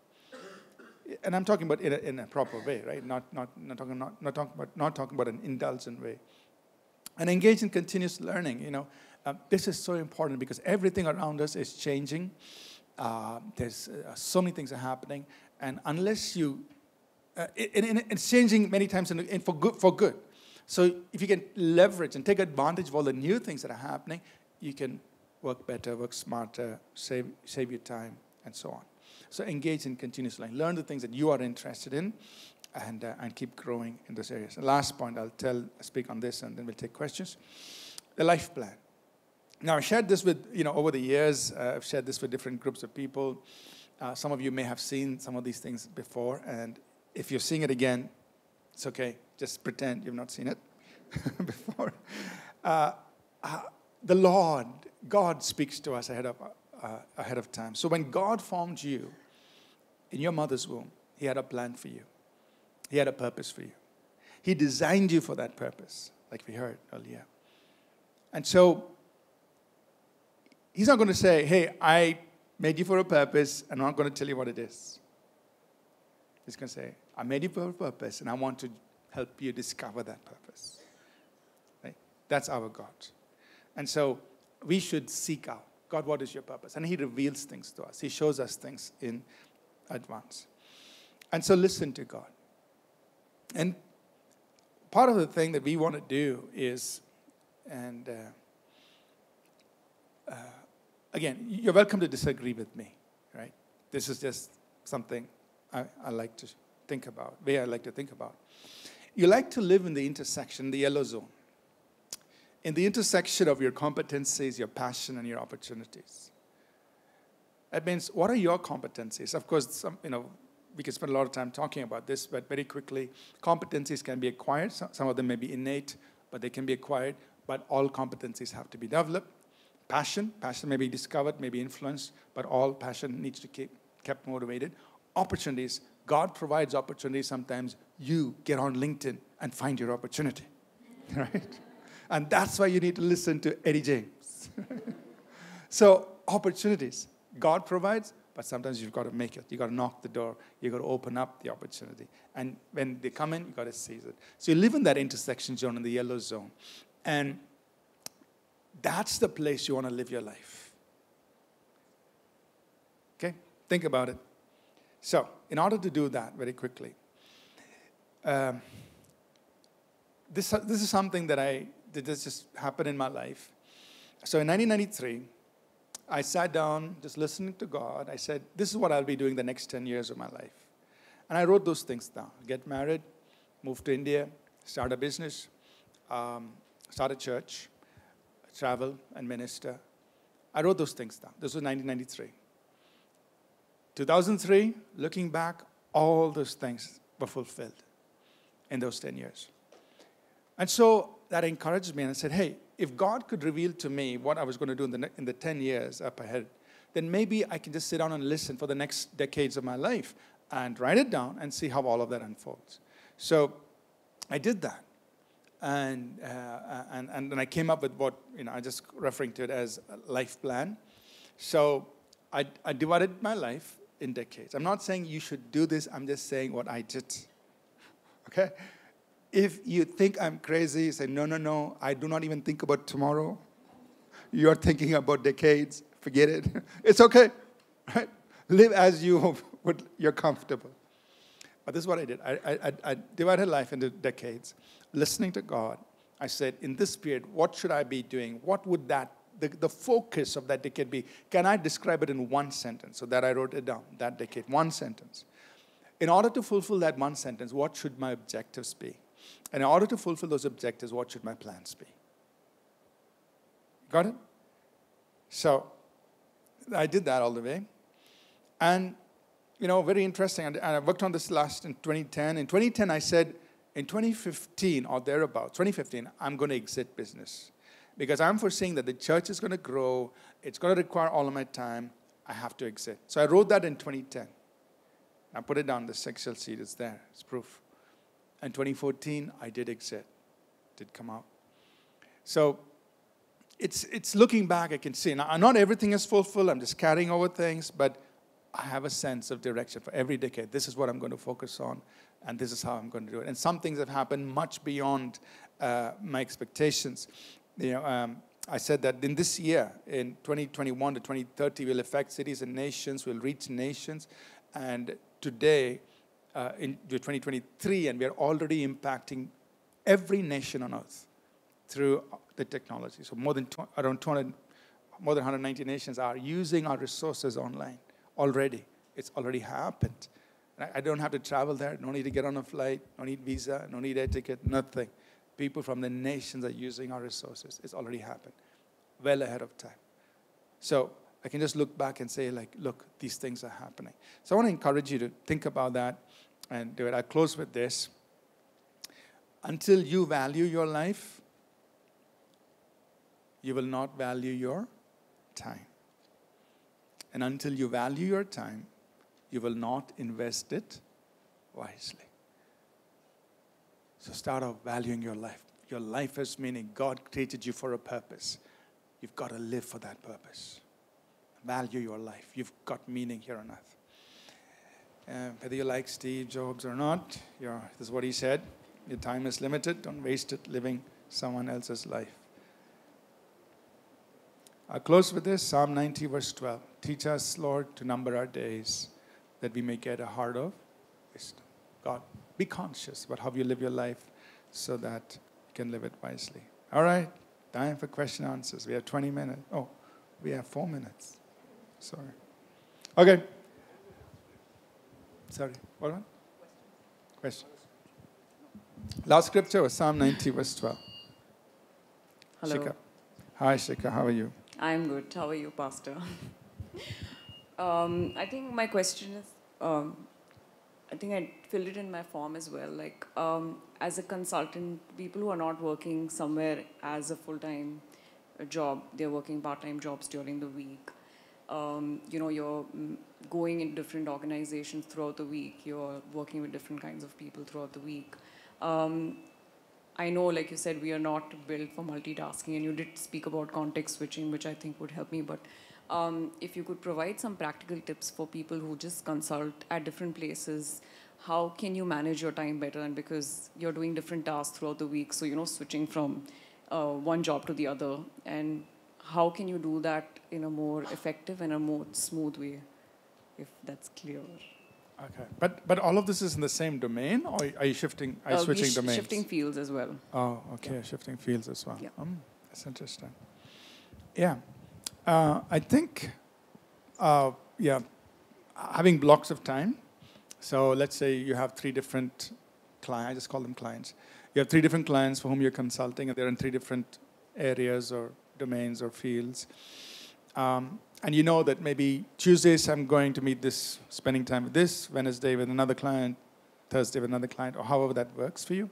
and I'm talking about in a, in a proper way, right? Not, not, not, talking, not, not, talking about, not talking about an indulgent way. And engage in continuous learning. You know, uh, this is so important because everything around us is changing. Uh, there's uh, so many things are happening, and unless you, uh, it, it, it's changing many times in for good. For good. So if you can leverage and take advantage of all the new things that are happening, you can work better, work smarter, save save your time, and so on. So engage in continuous learning. Learn the things that you are interested in and, uh, and keep growing in those areas. The last point, I'll tell, speak on this and then we'll take questions. The life plan. Now, I've shared this with, you know, over the years, uh, I've shared this with different groups of people. Uh, some of you may have seen some of these things before, and if you're seeing it again, it's okay. Just pretend you've not seen it before. Uh, uh, the Lord, God speaks to us ahead of uh, ahead of time. So when God formed you in your mother's womb, He had a plan for you, He had a purpose for you. He designed you for that purpose, like we heard earlier. And so He's not going to say, hey, I made you for a purpose, and I'm not going to tell you what it is. He's going to say, I made you for a purpose, and I want to help you discover that purpose. Right? That's our God. And so we should seek out God, what is your purpose? And He reveals things to us, He shows us things in advance. And so listen to God. And part of the thing that we want to do is, and uh, uh, again, you're welcome to disagree with me, right? This is just something I, I like to think about, way I like to think about. You like to live in the intersection, the yellow zone. in the intersection of your competencies, your passion, and your opportunities. That means, what are your competencies? Of course, some, you know, we can spend a lot of time talking about this, but very quickly, competencies can be acquired. Some of them may be innate, but they can be acquired. But all competencies have to be developed. Passion, passion may be discovered, may be influenced, but all passion needs to keep kept motivated. Opportunities, God provides opportunities. Sometimes you get on LinkedIn and find your opportunity, right? And that's why you need to listen to Eddie James. so, opportunities. God provides, but sometimes you've got to make it. You've got to knock the door. You've got to open up the opportunity. And when they come in, you've got to seize it. So you live in that intersection zone, in the yellow zone. And that's the place you want to live your life. Okay? Think about it. So, in order to do that very quickly, um, this, this is something that I did this just happen in my life. So in 1993, I sat down just listening to God. I said, This is what I'll be doing the next 10 years of my life. And I wrote those things down get married, move to India, start a business, um, start a church, travel and minister. I wrote those things down. This was 1993. 2003, looking back, all those things were fulfilled in those 10 years. And so that encouraged me and I said, hey, if God could reveal to me what I was going to do in the, in the 10 years up ahead, then maybe I can just sit down and listen for the next decades of my life and write it down and see how all of that unfolds. So I did that. And, uh, and, and then I came up with what, you know, I just referring to it as a life plan. So I, I divided my life in decades. I'm not saying you should do this, I'm just saying what I did. Okay? If you think I'm crazy, say, no, no, no, I do not even think about tomorrow. You're thinking about decades, forget it. It's okay, right? Live as you would, you're comfortable. But this is what I did. I, I, I divided life into decades, listening to God. I said, in this period, what should I be doing? What would that, the, the focus of that decade be? Can I describe it in one sentence? So that I wrote it down, that decade, one sentence. In order to fulfill that one sentence, what should my objectives be? And in order to fulfill those objectives, what should my plans be? Got it? So I did that all the way. And, you know, very interesting. And I worked on this last in 2010. In 2010, I said, in 2015 or thereabouts, 2015, I'm going to exit business because I'm foreseeing that the church is going to grow. It's going to require all of my time. I have to exit. So I wrote that in 2010. I put it down. The Excel sheet is there. It's proof. In 2014, I did exit, did come out. So it's, it's looking back, I can see. Now, not everything is fulfilled, I'm just carrying over things, but I have a sense of direction for every decade. This is what I'm going to focus on, and this is how I'm going to do it. And some things have happened much beyond uh, my expectations. You know, um, I said that in this year, in 2021 to 2030, we'll affect cities and nations, we'll reach nations. And today, uh, in 2023, and we are already impacting every nation on earth through the technology. So more than around 200, more than 190 nations are using our resources online already. It's already happened. I don't have to travel there. No need to get on a flight. No need visa. No need air ticket. Nothing. People from the nations are using our resources. It's already happened, well ahead of time. So I can just look back and say, like, look, these things are happening. So I want to encourage you to think about that and do it. I close with this. Until you value your life, you will not value your time. And until you value your time, you will not invest it wisely. So start off valuing your life. Your life has meaning. God created you for a purpose. You've got to live for that purpose. Value your life. You've got meaning here on earth. Uh, whether you like Steve Jobs or not, this is what he said. Your time is limited. Don't waste it living someone else's life. I'll close with this Psalm 90, verse 12. Teach us, Lord, to number our days that we may get a heart of wisdom. God, be conscious about how you live your life so that you can live it wisely. All right, time for question answers. We have 20 minutes. Oh, we have four minutes. Sorry. Okay. Sorry, what one? Question. Last scripture was Psalm 90, verse 12. Hello. Shikha. Hi, Shikha. How are you? I'm good. How are you, Pastor? Um, I think my question is um, I think I filled it in my form as well. Like, um, as a consultant, people who are not working somewhere as a full time job, they're working part time jobs during the week. Um, you know, you're mm, going in different organizations throughout the week, you're working with different kinds of people throughout the week. Um, I know, like you said, we are not built for multitasking, and you did speak about context switching, which I think would help me. But um, if you could provide some practical tips for people who just consult at different places, how can you manage your time better? And because you're doing different tasks throughout the week, so you know, switching from uh, one job to the other, and how can you do that in a more effective and a more smooth way, if that's clear? Okay. But but all of this is in the same domain, or are you shifting? Are you Uh, switching sh- domains? Shifting fields as well. Oh, okay. Shifting fields as well. Yeah. Um, that's interesting. Yeah. Uh, I think, uh, yeah, having blocks of time. So let's say you have three different clients, I just call them clients. You have three different clients for whom you're consulting, and they're in three different areas or domains or fields. Um, and you know that maybe Tuesdays I'm going to meet this, spending time with this, Wednesday with another client, Thursday with another client, or however that works for you.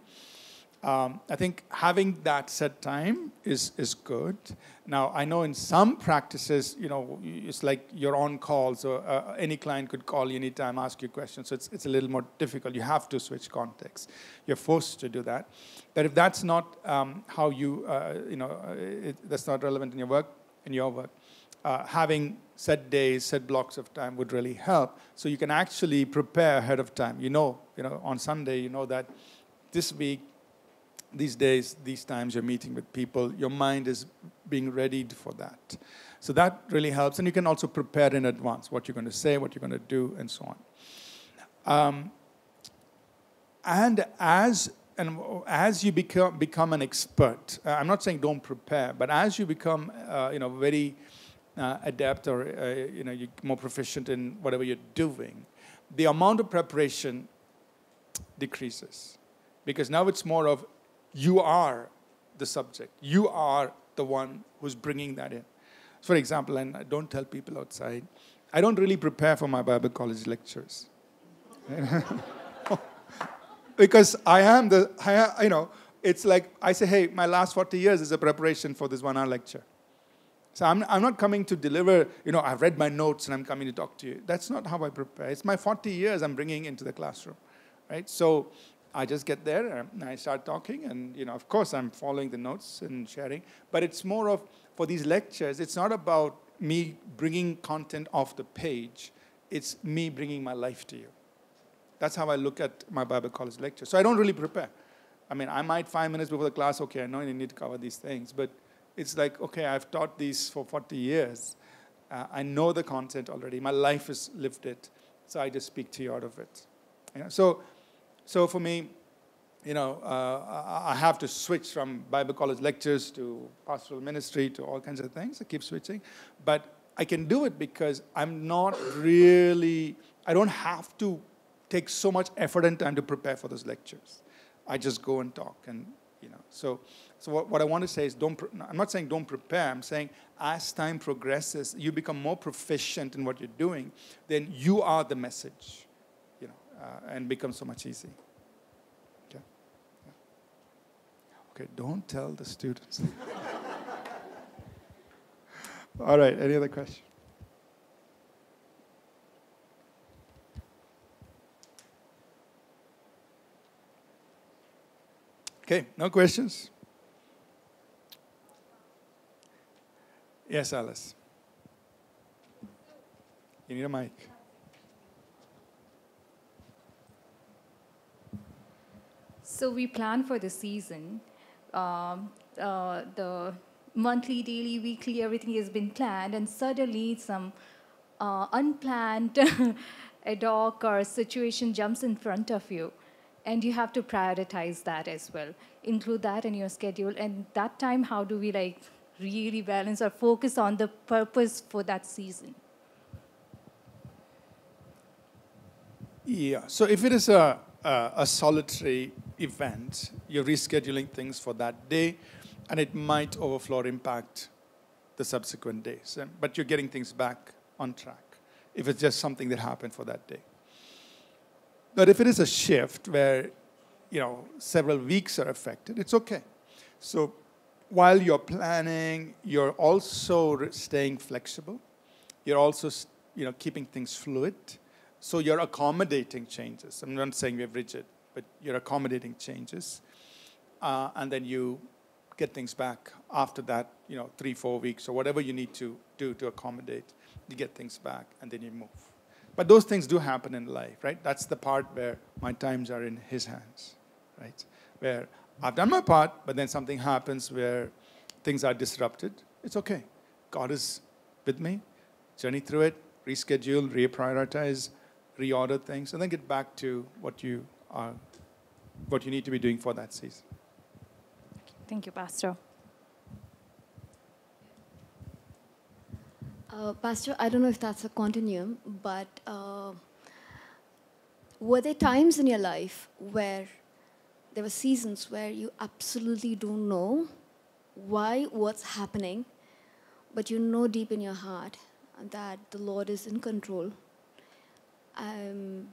Um, I think having that set time is is good. Now I know in some practices, you know, it's like you're on call, so uh, any client could call you anytime, ask you questions. So it's it's a little more difficult. You have to switch context. You're forced to do that. But if that's not um, how you, uh, you know, uh, it, that's not relevant in your work, in your work, uh, having set days, set blocks of time would really help. So you can actually prepare ahead of time. You know, you know, on Sunday, you know that this week these days, these times you're meeting with people, your mind is being readied for that. So that really helps. And you can also prepare in advance what you're going to say, what you're going to do, and so on. Um, and as and as you become become an expert, uh, I'm not saying don't prepare, but as you become, uh, you know, very uh, adept or uh, you know, you're more proficient in whatever you're doing, the amount of preparation decreases because now it's more of you are the subject. You are the one who's bringing that in. For example, and I don't tell people outside, I don't really prepare for my Bible college lectures. because I am the, I, you know, it's like I say, hey, my last 40 years is a preparation for this one hour lecture. So I'm, I'm not coming to deliver, you know, I've read my notes and I'm coming to talk to you. That's not how I prepare. It's my 40 years I'm bringing into the classroom, right? So I just get there and I start talking, and you know, of course, I'm following the notes and sharing. But it's more of for these lectures. It's not about me bringing content off the page. It's me bringing my life to you. That's how I look at my Bible college lecture. So I don't really prepare. I mean, I might five minutes before the class. Okay, I know you need to cover these things, but it's like, okay, I've taught these for 40 years. Uh, I know the content already. My life is lived it, so I just speak to you out of it. So so for me, you know, uh, I have to switch from Bible college lectures to pastoral ministry to all kinds of things. I keep switching. But I can do it because I'm not really, I don't have to take so much effort and time to prepare for those lectures. I just go and talk and, you know. So, so what, what I want to say is don't, I'm not saying don't prepare. I'm saying as time progresses, you become more proficient in what you're doing, then you are the message Uh, and become so much easy. Okay. Yeah. Okay, don't tell the students. All right, any other question? Okay, no questions? Yes, Alice. You need a mic. So we plan for the season. Um, uh, the monthly, daily, weekly, everything has been planned, and suddenly some uh, unplanned ad hoc or situation jumps in front of you, and you have to prioritize that as well. Include that in your schedule, and that time, how do we like really balance or focus on the purpose for that season? Yeah. So if it is a a, a solitary event, you're rescheduling things for that day. and it might overflow impact the subsequent days. But you're getting things back on track if it's just something that happened for that day. But if it is a shift where, you know, several weeks are affected, it's okay. So while you're planning, you're also staying flexible. You're also, you know, keeping things fluid. So you're accommodating changes. I'm not saying we're rigid, but you're accommodating changes. Uh, and then you get things back after that, you know, three, four weeks or whatever you need to do to accommodate. You get things back and then you move. But those things do happen in life, right? That's the part where my times are in His hands, right? Where I've done my part, but then something happens where things are disrupted. It's okay. God is with me. Journey through it, reschedule, reprioritize, reorder things, and then get back to what you are, what you need to be doing for that season. Thank you, Pastor. Uh, Pastor, I don't know if that's a continuum, but uh, were there times in your life where there were seasons where you absolutely don't know why what's happening, but you know deep in your heart that the Lord is in control? Um,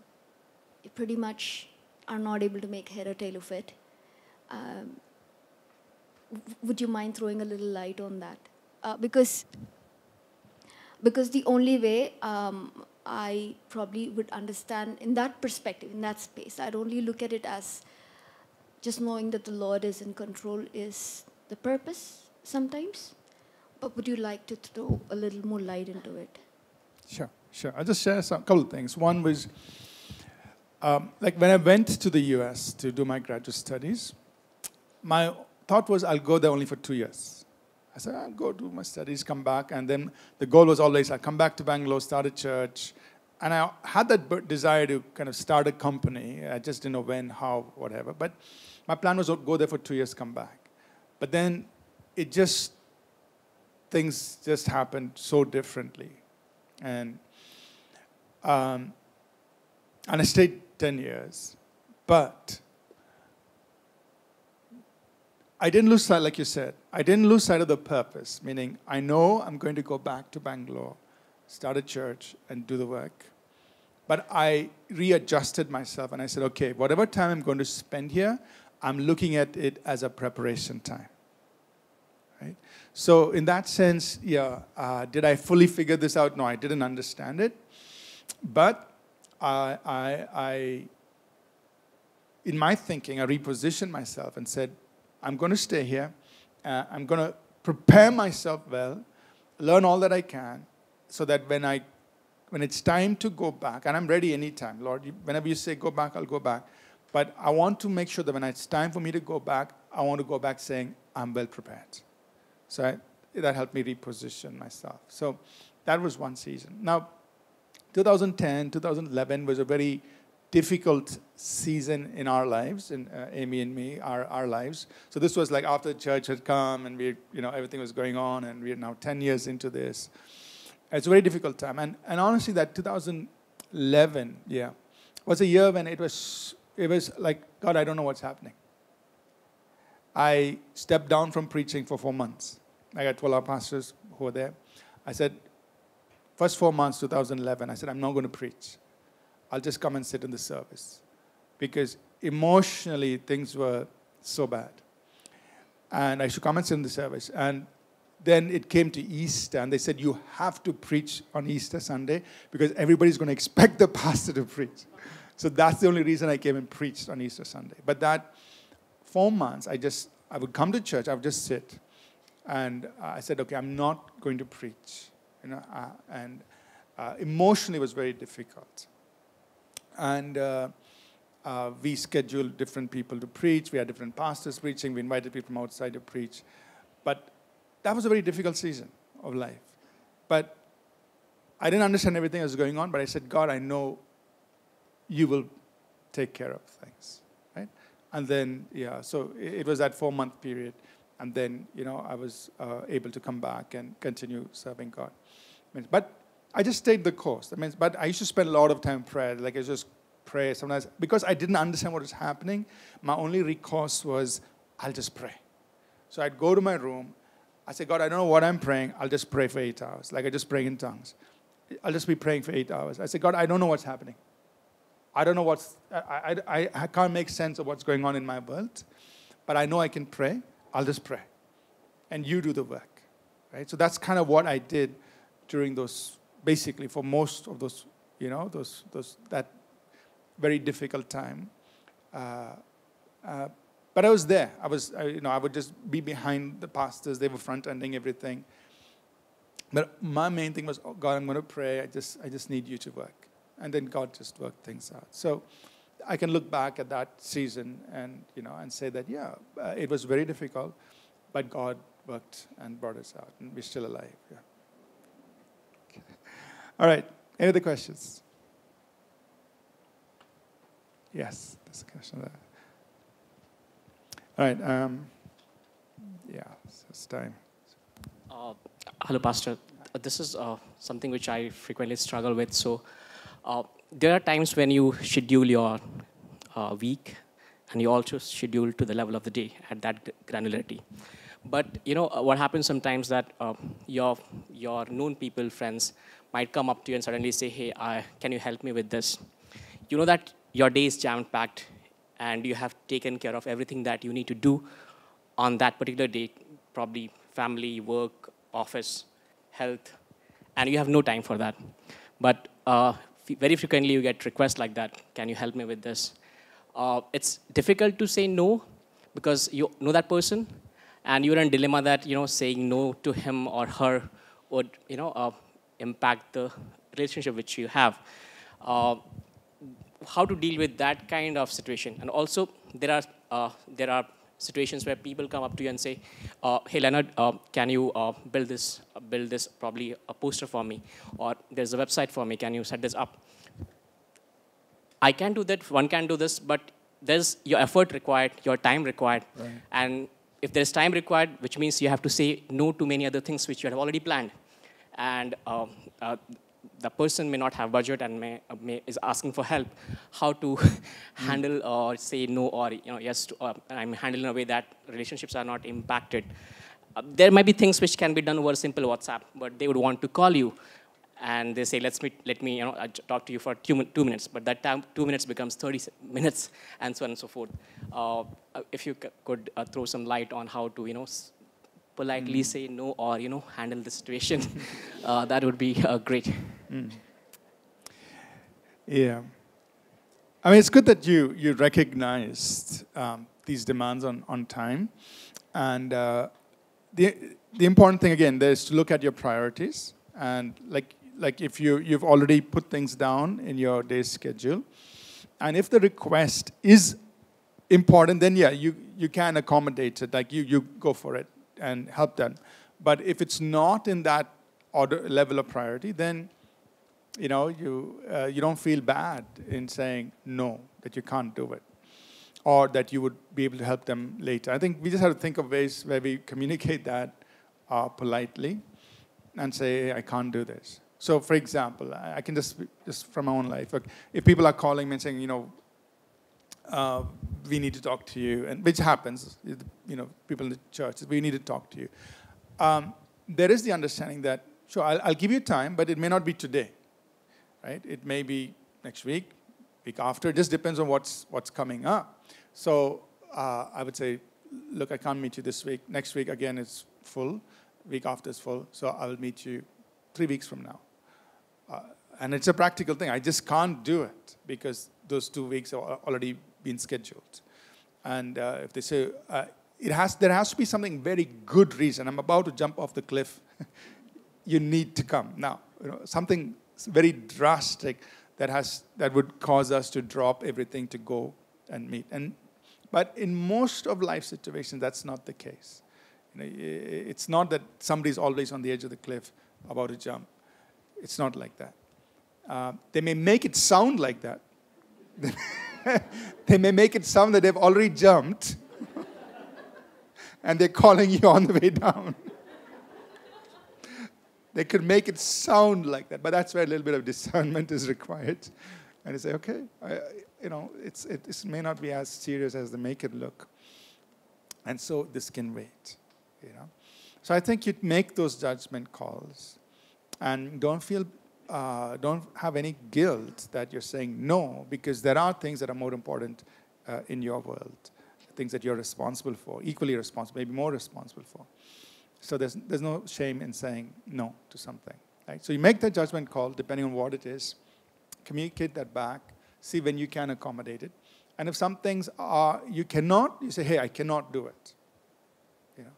you pretty much are not able to make head or tail of it. Um, would you mind throwing a little light on that? Uh, because because the only way um, I probably would understand in that perspective, in that space, I'd only look at it as just knowing that the Lord is in control is the purpose sometimes. But would you like to throw a little more light into it? Sure, sure. I'll just share some couple of things. One was um, like when I went to the US to do my graduate studies, my thought was I'll go there only for two years. I said, I'll go do my studies, come back. And then the goal was always I'll come back to Bangalore, start a church. And I had that desire to kind of start a company. I just didn't know when, how, whatever. But my plan was to go there for two years, come back. But then it just, things just happened so differently. And, um, and I stayed 10 years. But I didn't lose sight, like you said, I didn't lose sight of the purpose, meaning I know I'm going to go back to Bangalore, start a church, and do the work. But I readjusted myself and I said, okay, whatever time I'm going to spend here, I'm looking at it as a preparation time. Right? So, in that sense, yeah, uh, did I fully figure this out? No, I didn't understand it. But I, I, in my thinking, I repositioned myself and said, I'm going to stay here. Uh, I'm going to prepare myself well, learn all that I can, so that when I when it's time to go back, and I'm ready anytime, Lord, whenever you say go back, I'll go back. But I want to make sure that when it's time for me to go back, I want to go back saying, I'm well prepared. So I, that helped me reposition myself. So that was one season. Now, 2010, 2011 was a very difficult season in our lives, in uh, Amy and me, our, our lives. So this was like after the church had come and we, you know, everything was going on, and we're now 10 years into this. It's a very difficult time, and and honestly, that 2011, yeah, was a year when it was it was like God, I don't know what's happening. I stepped down from preaching for four months. I got 12 pastors who were there. I said, first four months, 2011, I said, I'm not going to preach. I'll just come and sit in the service. Because emotionally, things were so bad. And I should come and sit in the service. And then it came to Easter, and they said, You have to preach on Easter Sunday because everybody's going to expect the pastor to preach. So that's the only reason I came and preached on Easter Sunday. But that four months, I just, I would come to church, I would just sit. And I said, Okay, I'm not going to preach. You know, uh, and uh, emotionally, it was very difficult. And uh, uh, we scheduled different people to preach. We had different pastors preaching. We invited people from outside to preach. But that was a very difficult season of life. But I didn't understand everything that was going on, but I said, God, I know you will take care of things. Right? And then, yeah, so it was that four month period. And then, you know, I was uh, able to come back and continue serving God. But I just stayed the course. I mean, but I used to spend a lot of time prayer. Like I just pray sometimes because I didn't understand what was happening. My only recourse was I'll just pray. So I'd go to my room. I say, God, I don't know what I'm praying. I'll just pray for eight hours, like I just pray in tongues. I'll just be praying for eight hours. I say, God, I don't know what's happening. I don't know what's, I, I, I can't make sense of what's going on in my world, but I know I can pray. I'll just pray. And you do the work, right? So that's kind of what I did during those, basically for most of those, you know, those, those, that very difficult time. Uh, uh, but I was there. I was, I, you know, I would just be behind the pastors. They were front ending everything. But my main thing was, oh God, I'm going to pray. I just, I just need you to work. And then God just worked things out. So I can look back at that season and, you know, and say that, yeah, uh, it was very difficult, but God worked and brought us out, and we're still alive. Yeah. All right. Any other questions? Yes, there's a question there. All right. Um, yeah, so it's time. Uh, hello, Pastor. Uh, this is uh, something which I frequently struggle with. So, uh, there are times when you schedule your uh, week, and you also schedule to the level of the day at that granularity. But you know uh, what happens sometimes that your your known people, friends, might come up to you and suddenly say, "Hey, can you help me with this?" You know that your day is jam-packed and you have taken care of everything that you need to do on that particular day, probably family, work, office, health, and you have no time for that. But uh, very frequently you get requests like that, can you help me with this? Uh, it's difficult to say no because you know that person and you're in a dilemma that, you know, saying no to him or her would, you know, uh, impact the relationship which you have. Uh, how to deal with that kind of situation. And also, there are, uh, there are situations where people come up to you and say, uh, hey, Leonard, uh, can you uh, build this, uh, build this, probably a poster for me? Or there's a website for me, can you set this up? I can do that, one can do this, but there's your effort required, your time required. Right. And if there's time required, which means you have to say no to many other things which you have already planned. And um, uh, the person may not have budget and may, uh, may is asking for help, how to handle or say no or you know yes, to, uh, I'm handling in a way that relationships are not impacted. Uh, there might be things which can be done over simple WhatsApp, but they would want to call you, and they say, "Let's meet, let me you know talk to you for two, two minutes." But that time, two minutes becomes 30 minutes, and so on and so forth. Uh, uh if you could uh, throw some light on how to you know politely mm. say no or you know handle the situation, uh, that would be uh, great. Mm. Yeah, I mean it's good that you you recognized um, these demands on on time, and uh, the the important thing again there is to look at your priorities and like like if you you've already put things down in your day schedule, and if the request is important, then yeah, you, you can accommodate it. Like you, you go for it and help them. But if it's not in that order level of priority, then you know you uh, you don't feel bad in saying no that you can't do it, or that you would be able to help them later. I think we just have to think of ways where we communicate that uh, politely and say I can't do this. So, for example, I can just just from my own life, if people are calling me and saying, you know, uh, we need to talk to you, and which happens, you know, people in the church, we need to talk to you. Um, there is the understanding that, sure, I'll, I'll, give you time, but it may not be today, right? It may be next week, week after. It just depends on what's what's coming up. So uh, I would say, look, I can't meet you this week. Next week again it's full. Week after is full. So I will meet you three weeks from now. Uh, and it's a practical thing. I just can't do it because those two weeks are already been scheduled. And uh, if they say, uh, it has, there has to be something very good reason. I'm about to jump off the cliff. you need to come. Now, you know, something very drastic that, has, that would cause us to drop everything to go and meet. And, but in most of life situations, that's not the case. You know, it's not that somebody's always on the edge of the cliff about to jump. It's not like that. Uh, they may make it sound like that. they may make it sound that they've already jumped and they're calling you on the way down. they could make it sound like that, but that's where a little bit of discernment is required. And you say, okay, I, you know, it's, it, it may not be as serious as they make it look. And so this can wait. you know. So I think you'd make those judgment calls, and don't feel, uh, don't have any guilt that you're saying no, because there are things that are more important uh, in your world, things that you're responsible for, equally responsible, maybe more responsible for. So there's there's no shame in saying no to something. Right? So you make that judgment call depending on what it is, communicate that back, see when you can accommodate it. And if some things are you cannot, you say, hey, I cannot do it. You know,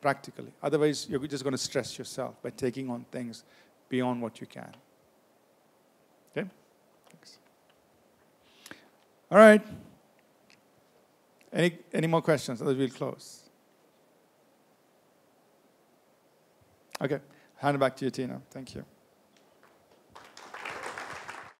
practically. Otherwise, you're just going to stress yourself by taking on things beyond what you can. Okay? Thanks. All right. Any, any more questions? Otherwise, we'll close. Okay. Hand it back to you, Tina. Thank you.